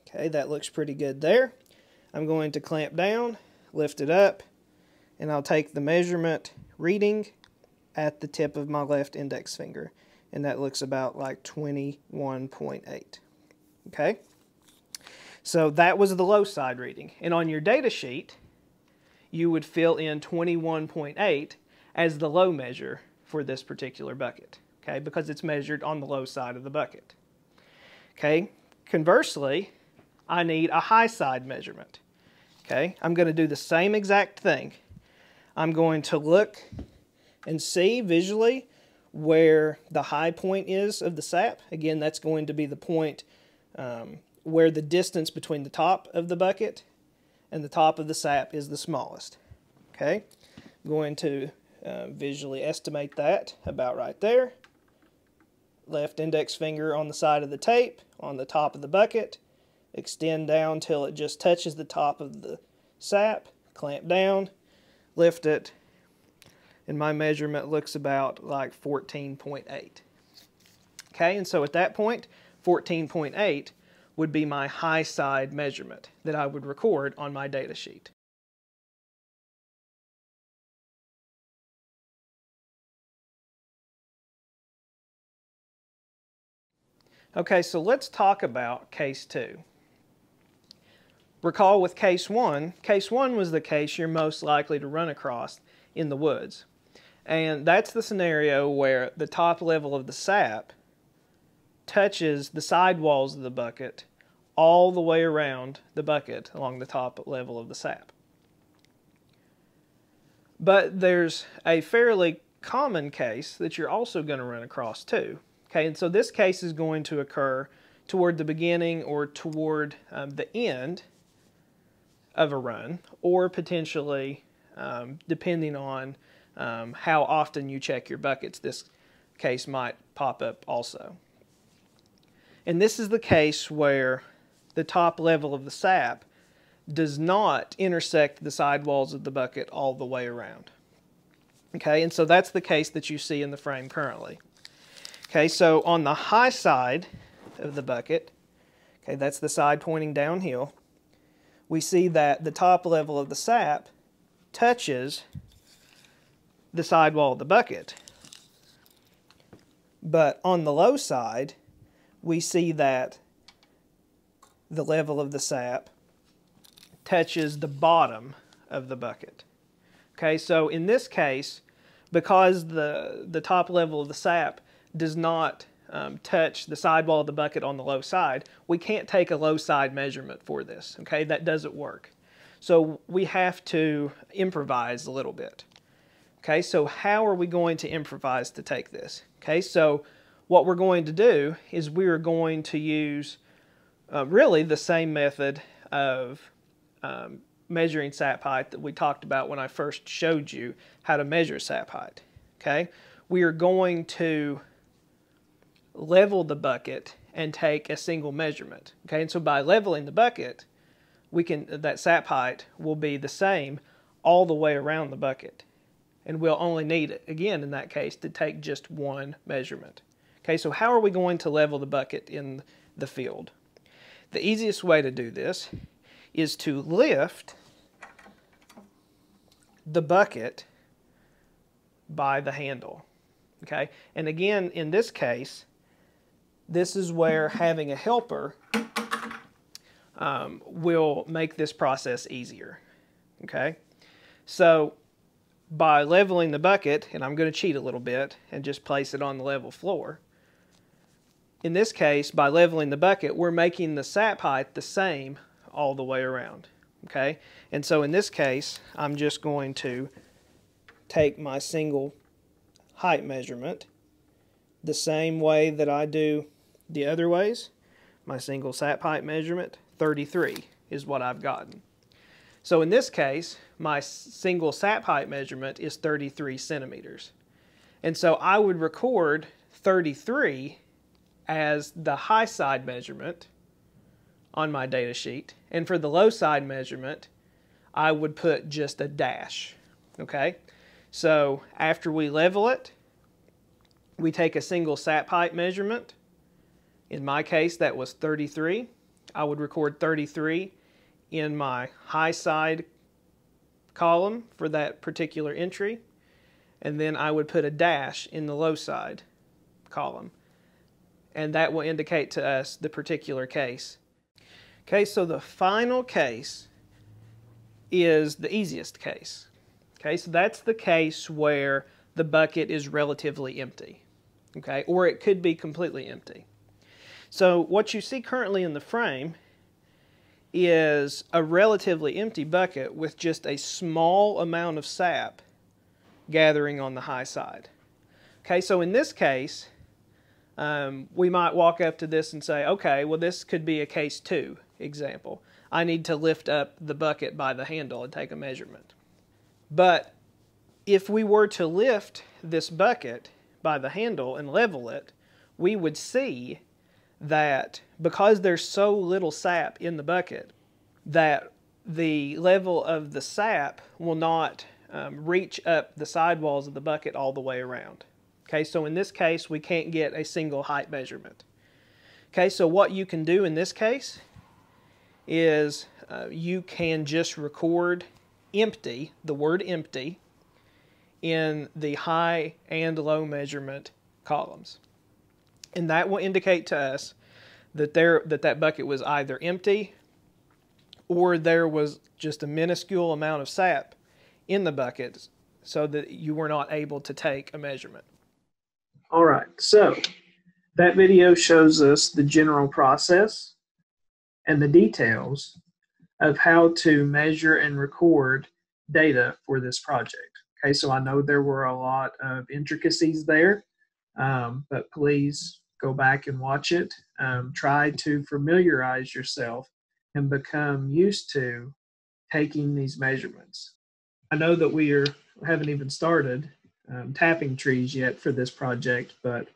Okay, that looks pretty good there. I'm going to clamp down, lift it up, and I'll take the measurement reading at the tip of my left index finger. And that looks about like 21.8. Okay? So that was the low side reading. And on your data sheet, you would fill in 21.8 as the low measure for this particular bucket, okay, because it's measured on the low side of the bucket. Okay, conversely, I need a high side measurement. Okay, I'm going to do the same exact thing. I'm going to look and see visually where the high point is of the sap. Again, that's going to be the point um, where the distance between the top of the bucket and the top of the sap is the smallest. Okay, I'm going to uh, visually estimate that about right there. Left index finger on the side of the tape on the top of the bucket extend down till it just touches the top of the sap, clamp down, lift it, and my measurement looks about like 14.8. Okay, and so at that point, 14.8 would be my high side measurement that I would record on my data sheet. Okay, so let's talk about case two. Recall with case one, case one was the case you're most likely to run across in the woods. And that's the scenario where the top level of the sap touches the side walls of the bucket all the way around the bucket along the top level of the sap. But there's a fairly common case that you're also going to run across too. Okay, and so this case is going to occur toward the beginning or toward um, the end of a run, or potentially, um, depending on um, how often you check your buckets, this case might pop up also. And this is the case where the top level of the sap does not intersect the sidewalls of the bucket all the way around. Okay, and so that's the case that you see in the frame currently. Okay, so on the high side of the bucket, okay, that's the side pointing downhill, we see that the top level of the sap touches the sidewall of the bucket But on the low side, we see that the level of the sap touches the bottom of the bucket. Okay, so in this case, because the, the top level of the sap does not um, touch the sidewall of the bucket on the low side, we can't take a low side measurement for this. Okay, that doesn't work. So we have to improvise a little bit. Okay, so how are we going to improvise to take this? Okay, so what we're going to do is we're going to use uh, really the same method of um, measuring sap height that we talked about when I first showed you how to measure sap height. Okay, we are going to level the bucket and take a single measurement. Okay, and so by leveling the bucket, we can that sap height will be the same all the way around the bucket. And we'll only need, again, in that case, to take just one measurement. Okay, so how are we going to level the bucket in the field? The easiest way to do this is to lift the bucket by the handle. Okay, and again, in this case, this is where having a helper um, will make this process easier. Okay, so by leveling the bucket, and I'm going to cheat a little bit and just place it on the level floor. In this case, by leveling the bucket, we're making the sap height the same all the way around. Okay, and so in this case, I'm just going to take my single height measurement the same way that I do the other ways. My single sap height measurement, 33 is what I've gotten. So in this case, my single sap height measurement is 33 centimeters. And so I would record 33 as the high side measurement on my data sheet. And for the low side measurement, I would put just a dash. Okay? So after we level it, we take a single sap height measurement. In my case, that was 33. I would record 33 in my high side column for that particular entry. And then I would put a dash in the low side column. And that will indicate to us the particular case. Okay, so the final case is the easiest case. Okay, so that's the case where the bucket is relatively empty. Okay, or it could be completely empty. So what you see currently in the frame is a relatively empty bucket with just a small amount of sap gathering on the high side. Okay, so in this case, um, we might walk up to this and say, okay, well, this could be a case two example. I need to lift up the bucket by the handle and take a measurement. But if we were to lift this bucket by the handle and level it, we would see that because there's so little sap in the bucket, that the level of the sap will not um, reach up the sidewalls of the bucket all the way around. Okay, so in this case, we can't get a single height measurement. Okay, so what you can do in this case is uh, you can just record empty, the word empty, in the high and low measurement columns. And that will indicate to us that there that that bucket was either empty or there was just a minuscule amount of sap in the bucket so that you were not able to take a measurement. All right. So that video shows us the general process and the details of how to measure and record data for this project. Okay, so I know there were a lot of intricacies there, um, but please go back and watch it. Um, try to familiarize yourself and become used to taking these measurements. I know that we are haven't even started um, tapping trees yet for this project, but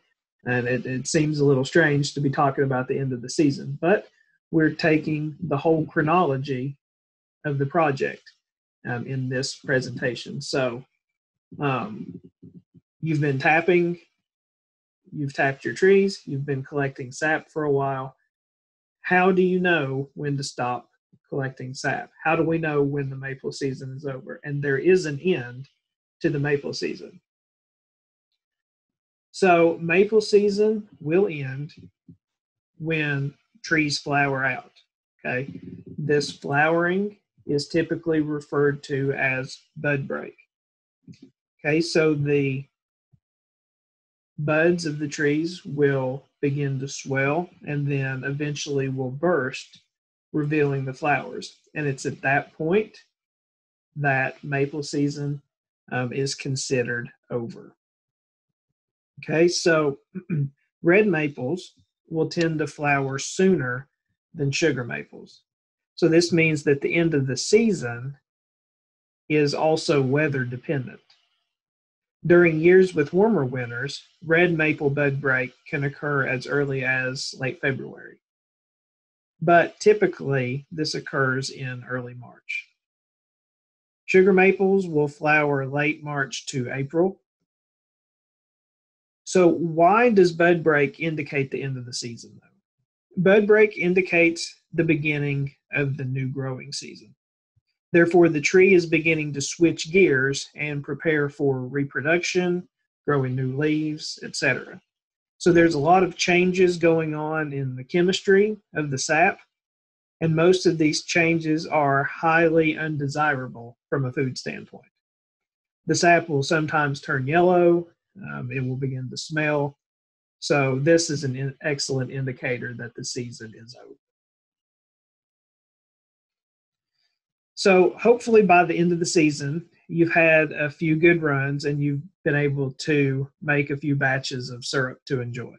and it, it seems a little strange to be talking about the end of the season, but we're taking the whole chronology of the project um, in this presentation. So um, you've been tapping, you've tapped your trees, you've been collecting sap for a while. How do you know when to stop collecting sap? How do we know when the maple season is over? And there is an end to the maple season. So maple season will end when trees flower out. Okay. This flowering is typically referred to as bud break. Okay, so the buds of the trees will begin to swell and then eventually will burst, revealing the flowers. And it's at that point that maple season um, is considered over. Okay, so red maples will tend to flower sooner than sugar maples. So this means that the end of the season is also weather dependent. During years with warmer winters, red maple bud break can occur as early as late February. But typically, this occurs in early March. Sugar maples will flower late March to April. So, why does bud break indicate the end of the season, though? Bud break indicates the beginning of the new growing season. Therefore, the tree is beginning to switch gears and prepare for reproduction, growing new leaves, etc. So there's a lot of changes going on in the chemistry of the sap, and most of these changes are highly undesirable from a food standpoint. The sap will sometimes turn yellow, um, it will begin to smell. So, this is an in- excellent indicator that the season is over. So hopefully by the end of the season, you've had a few good runs and you've been able to make a few batches of syrup to enjoy.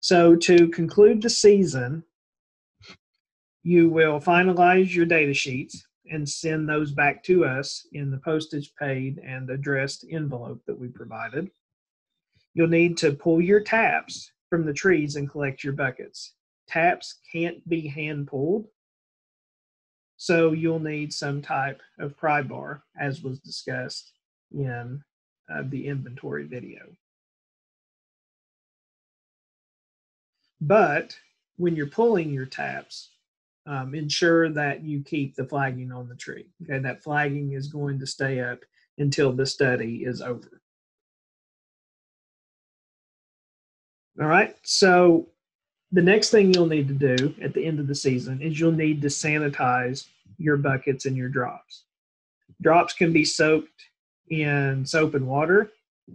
So to conclude the season, you will finalize your data sheets and send those back to us in the postage paid and addressed envelope that we provided. You'll need to pull your taps from the trees and collect your buckets. Taps can't be hand pulled so you'll need some type of pry bar, as was discussed in uh, the inventory video. But when you're pulling your taps, um, ensure that you keep the flagging on the tree. Okay, that flagging is going to stay up until the study is over. All right, so the next thing you'll need to do at the end of the season is you'll need to sanitize your buckets and your drops. Drops can be soaked in soap and water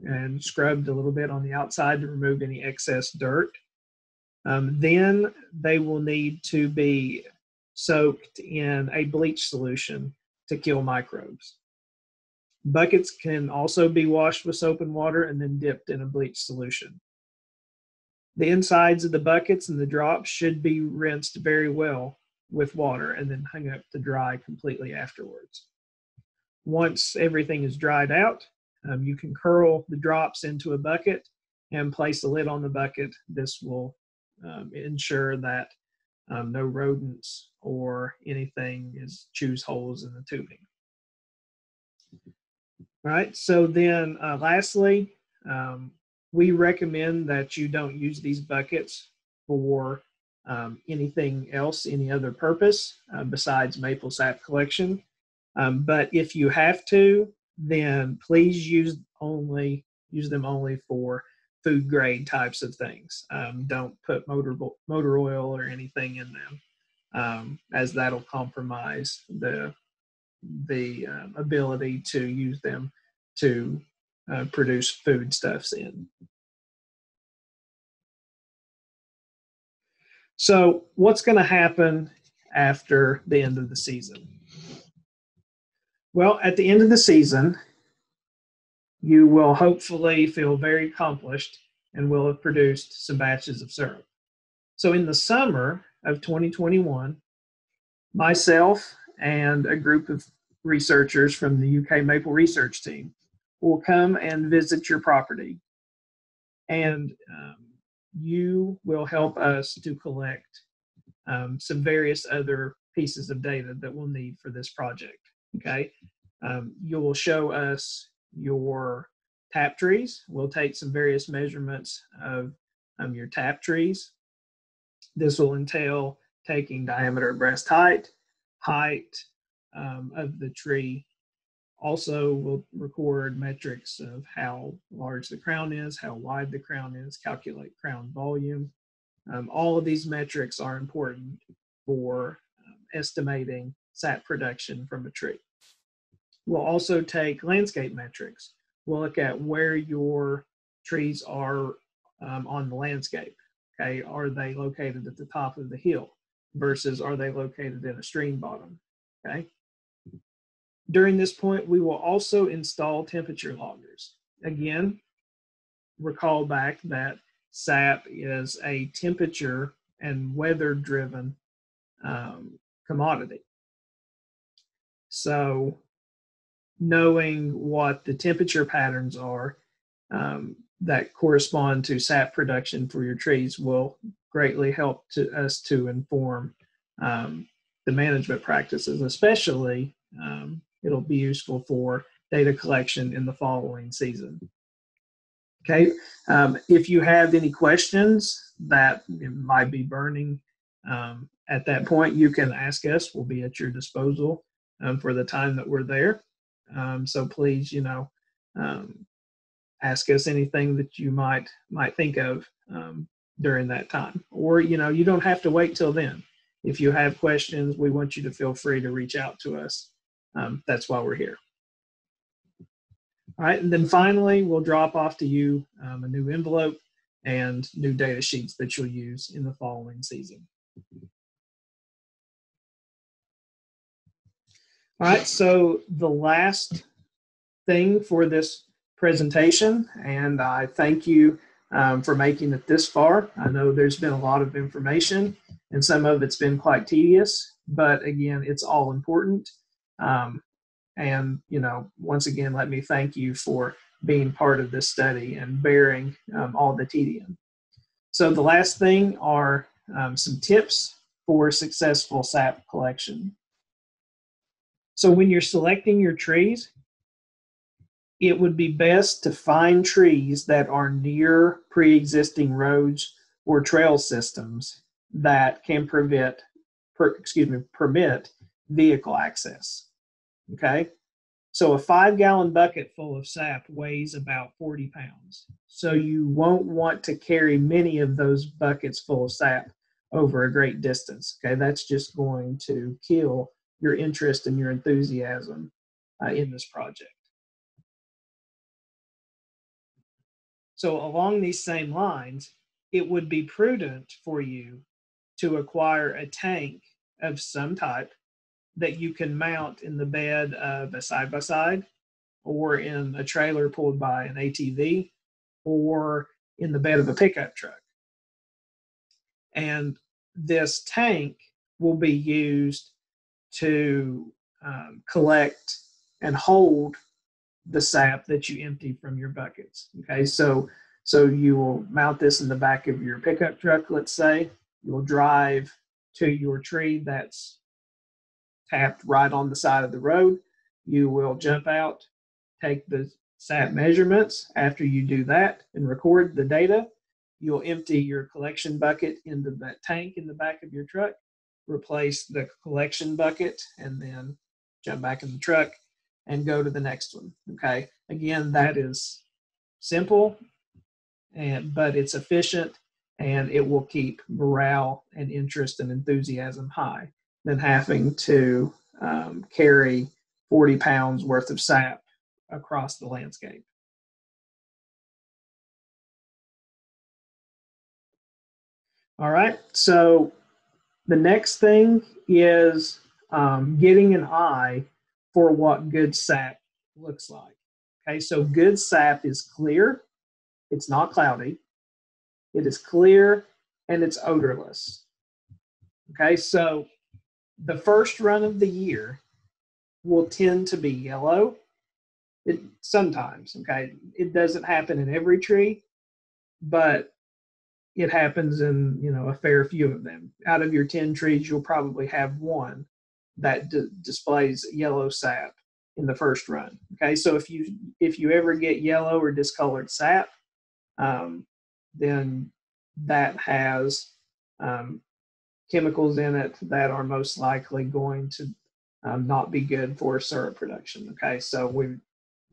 and scrubbed a little bit on the outside to remove any excess dirt. Um, then they will need to be soaked in a bleach solution to kill microbes. Buckets can also be washed with soap and water and then dipped in a bleach solution. The insides of the buckets and the drops should be rinsed very well with water and then hung up to dry completely afterwards. Once everything is dried out, um, you can curl the drops into a bucket and place a lid on the bucket. This will um, ensure that um, no rodents or anything is chews holes in the tubing. All right, so then uh, lastly, um, we recommend that you don't use these buckets for um, anything else, any other purpose uh, besides maple sap collection. Um, but if you have to, then please use only use them only for food grade types of things. Um, don't put motor motor oil or anything in them, um, as that'll compromise the the um, ability to use them to uh, produce foodstuffs in. So, what's going to happen after the end of the season? Well, at the end of the season, you will hopefully feel very accomplished and will have produced some batches of syrup. So, in the summer of 2021, myself and a group of researchers from the UK Maple Research Team will come and visit your property. And um, you will help us to collect um, some various other pieces of data that we'll need for this project. Okay. Um, you will show us your tap trees. We'll take some various measurements of um, your tap trees. This will entail taking diameter breast height, height um, of the tree, also we'll record metrics of how large the crown is, how wide the crown is, calculate crown volume. Um, all of these metrics are important for um, estimating sap production from a tree. We'll also take landscape metrics. We'll look at where your trees are um, on the landscape. Okay, are they located at the top of the hill versus are they located in a stream bottom? Okay. During this point, we will also install temperature loggers. Again, recall back that sap is a temperature and weather driven um, commodity. So, knowing what the temperature patterns are um, that correspond to sap production for your trees will greatly help to us to inform um, the management practices, especially um, it'll be useful for data collection in the following season. Okay, um, if you have any questions that might be burning um, at that point, you can ask us. We'll be at your disposal um, for the time that we're there. Um, so please, you know, um, ask us anything that you might might think of um, during that time, or you know, you don't have to wait till then. If you have questions, we want you to feel free to reach out to us. That's why we're here. All right, and then finally, we'll drop off to you um, a new envelope and new data sheets that you'll use in the following season. All right, so the last thing for this presentation, and I thank you um, for making it this far. I know there's been a lot of information, and some of it's been quite tedious, but again, it's all important. Um, and, you know, once again, let me thank you for being part of this study and bearing um, all the tedium. So the last thing are um, some tips for successful sap collection. So when you're selecting your trees, it would be best to find trees that are near pre-existing roads or trail systems that can prevent, per, excuse me, permit vehicle access. Okay. So a five gallon bucket full of sap weighs about 40 pounds. So you won't want to carry many of those buckets full of sap over a great distance. Okay. That's just going to kill your interest and your enthusiasm uh, in this project. So, along these same lines, it would be prudent for you to acquire a tank of some type that you can mount in the bed of a side by side or in a trailer pulled by an ATV or in the bed of a pickup truck. And this tank will be used to um, collect and hold the sap that you empty from your buckets. Okay, so so you will mount this in the back of your pickup truck, let's say. You'll drive to your tree that's tapped right on the side of the road. You will jump out, take the sap measurements. After you do that and record the data, you'll empty your collection bucket into that tank in the back of your truck, replace the collection bucket, and then jump back in the truck and go to the next one. Okay. Again, that is simple, and but it's efficient and it will keep morale and interest and enthusiasm high than having to um, carry 40 pounds worth of sap across the landscape. All right, so the next thing is um, getting an eye for what good sap looks like. Okay, so good sap is clear, it's not cloudy, it is clear, and it's odorless. Okay, so the first run of the year will tend to be yellow. It sometimes, okay, it doesn't happen in every tree, but it happens in you know a fair few of them. Out of your ten trees, you'll probably have one that d- displays yellow sap in the first run. Okay, so if you if you ever get yellow or discolored sap, um, then that has um, chemicals in it that are most likely going to um, not be good for syrup production. Okay, so we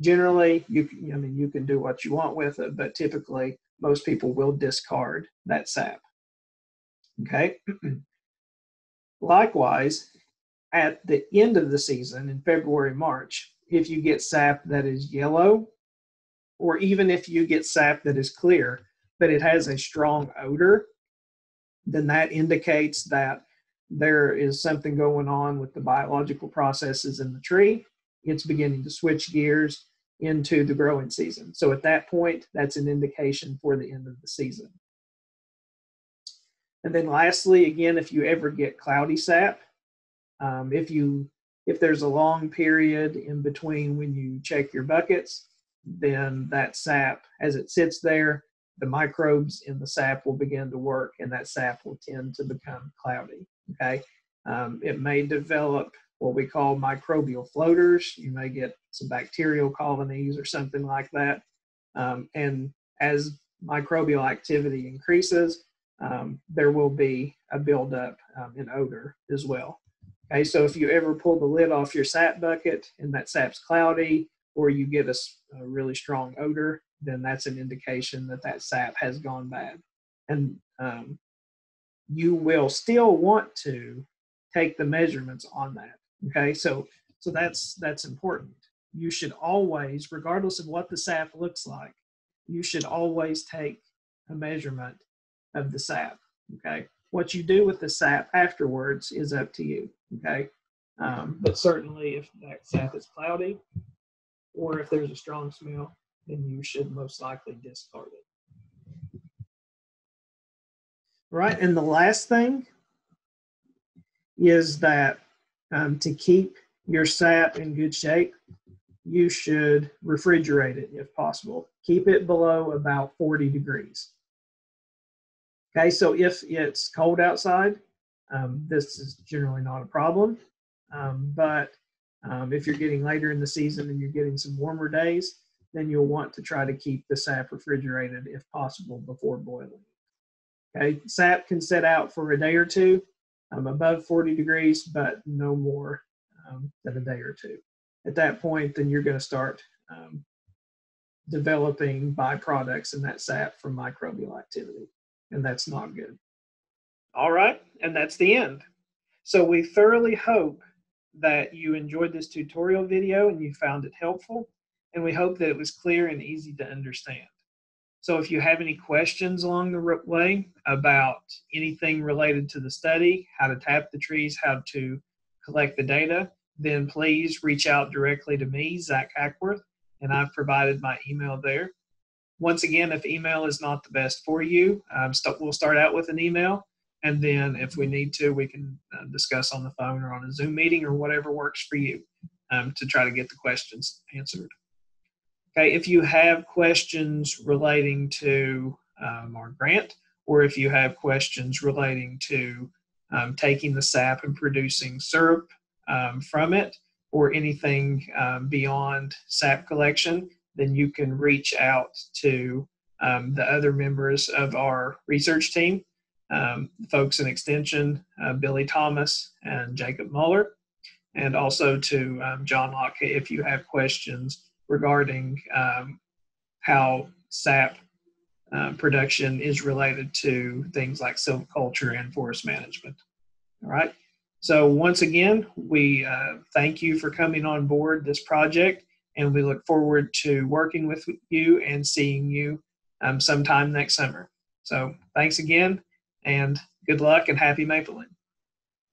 generally you can, I mean you can do what you want with it, but typically most people will discard that sap. Okay. Likewise, at the end of the season in February, March, if you get sap that is yellow, or even if you get sap that is clear, but it has a strong odor, then that indicates that there is something going on with the biological processes in the tree. It's beginning to switch gears into the growing season. So at that point, that's an indication for the end of the season. And then lastly, again, if you ever get cloudy sap, um, if you if there's a long period in between when you check your buckets, then that sap, as it sits there, the microbes in the sap will begin to work, and that sap will tend to become cloudy. Okay, um, it may develop what we call microbial floaters. You may get some bacterial colonies or something like that. Um, and as microbial activity increases, um, there will be a buildup um, in odor as well. Okay, so if you ever pull the lid off your sap bucket and that sap's cloudy, or you get a, a really strong odor, then that's an indication that that sap has gone bad. And um, you will still want to take the measurements on that. Okay, so so that's that's important. You should always, regardless of what the sap looks like, you should always take a measurement of the sap. Okay. What you do with the sap afterwards is up to you. Okay. Um, but certainly, if that sap is cloudy or if there's a strong smell, then you should most likely discard it. Right. And the last thing is that um, to keep your sap in good shape, you should refrigerate it if possible. Keep it below about 40 degrees. Okay, so if it's cold outside, um, this is generally not a problem. Um, but um, if you're getting later in the season and you're getting some warmer days, then you'll want to try to keep the sap refrigerated if possible before boiling. Okay, sap can set out for a day or two um, above 40 degrees, but no more um, than a day or two. At that point, then you're going to start um, developing byproducts in that sap from microbial activity and that's not good. All right, and that's the end. So we thoroughly hope that you enjoyed this tutorial video and you found it helpful, and we hope that it was clear and easy to understand. So if you have any questions along the way about anything related to the study, how to tap the trees, how to collect the data, then please reach out directly to me, Zach Hackworth, and I've provided my email there. Once again, if email is not the best for you, um, st- we'll start out with an email. And then if we need to, we can uh, discuss on the phone or on a Zoom meeting or whatever works for you um, to try to get the questions answered. Okay, if you have questions relating to um, our grant, or if you have questions relating to um, taking the sap and producing syrup um, from it, or anything um, beyond sap collection, then you can reach out to um, the other members of our research team, um, folks in Extension, uh, Billy Thomas and Jacob Muller, and also to John Lhotka if you have questions regarding um, how sap uh, production is related to things like silviculture and forest management. All right. So once again, we uh, thank you for coming on board this project and we look forward to working with you and seeing you um, sometime next summer. So thanks again, and good luck and happy mapling.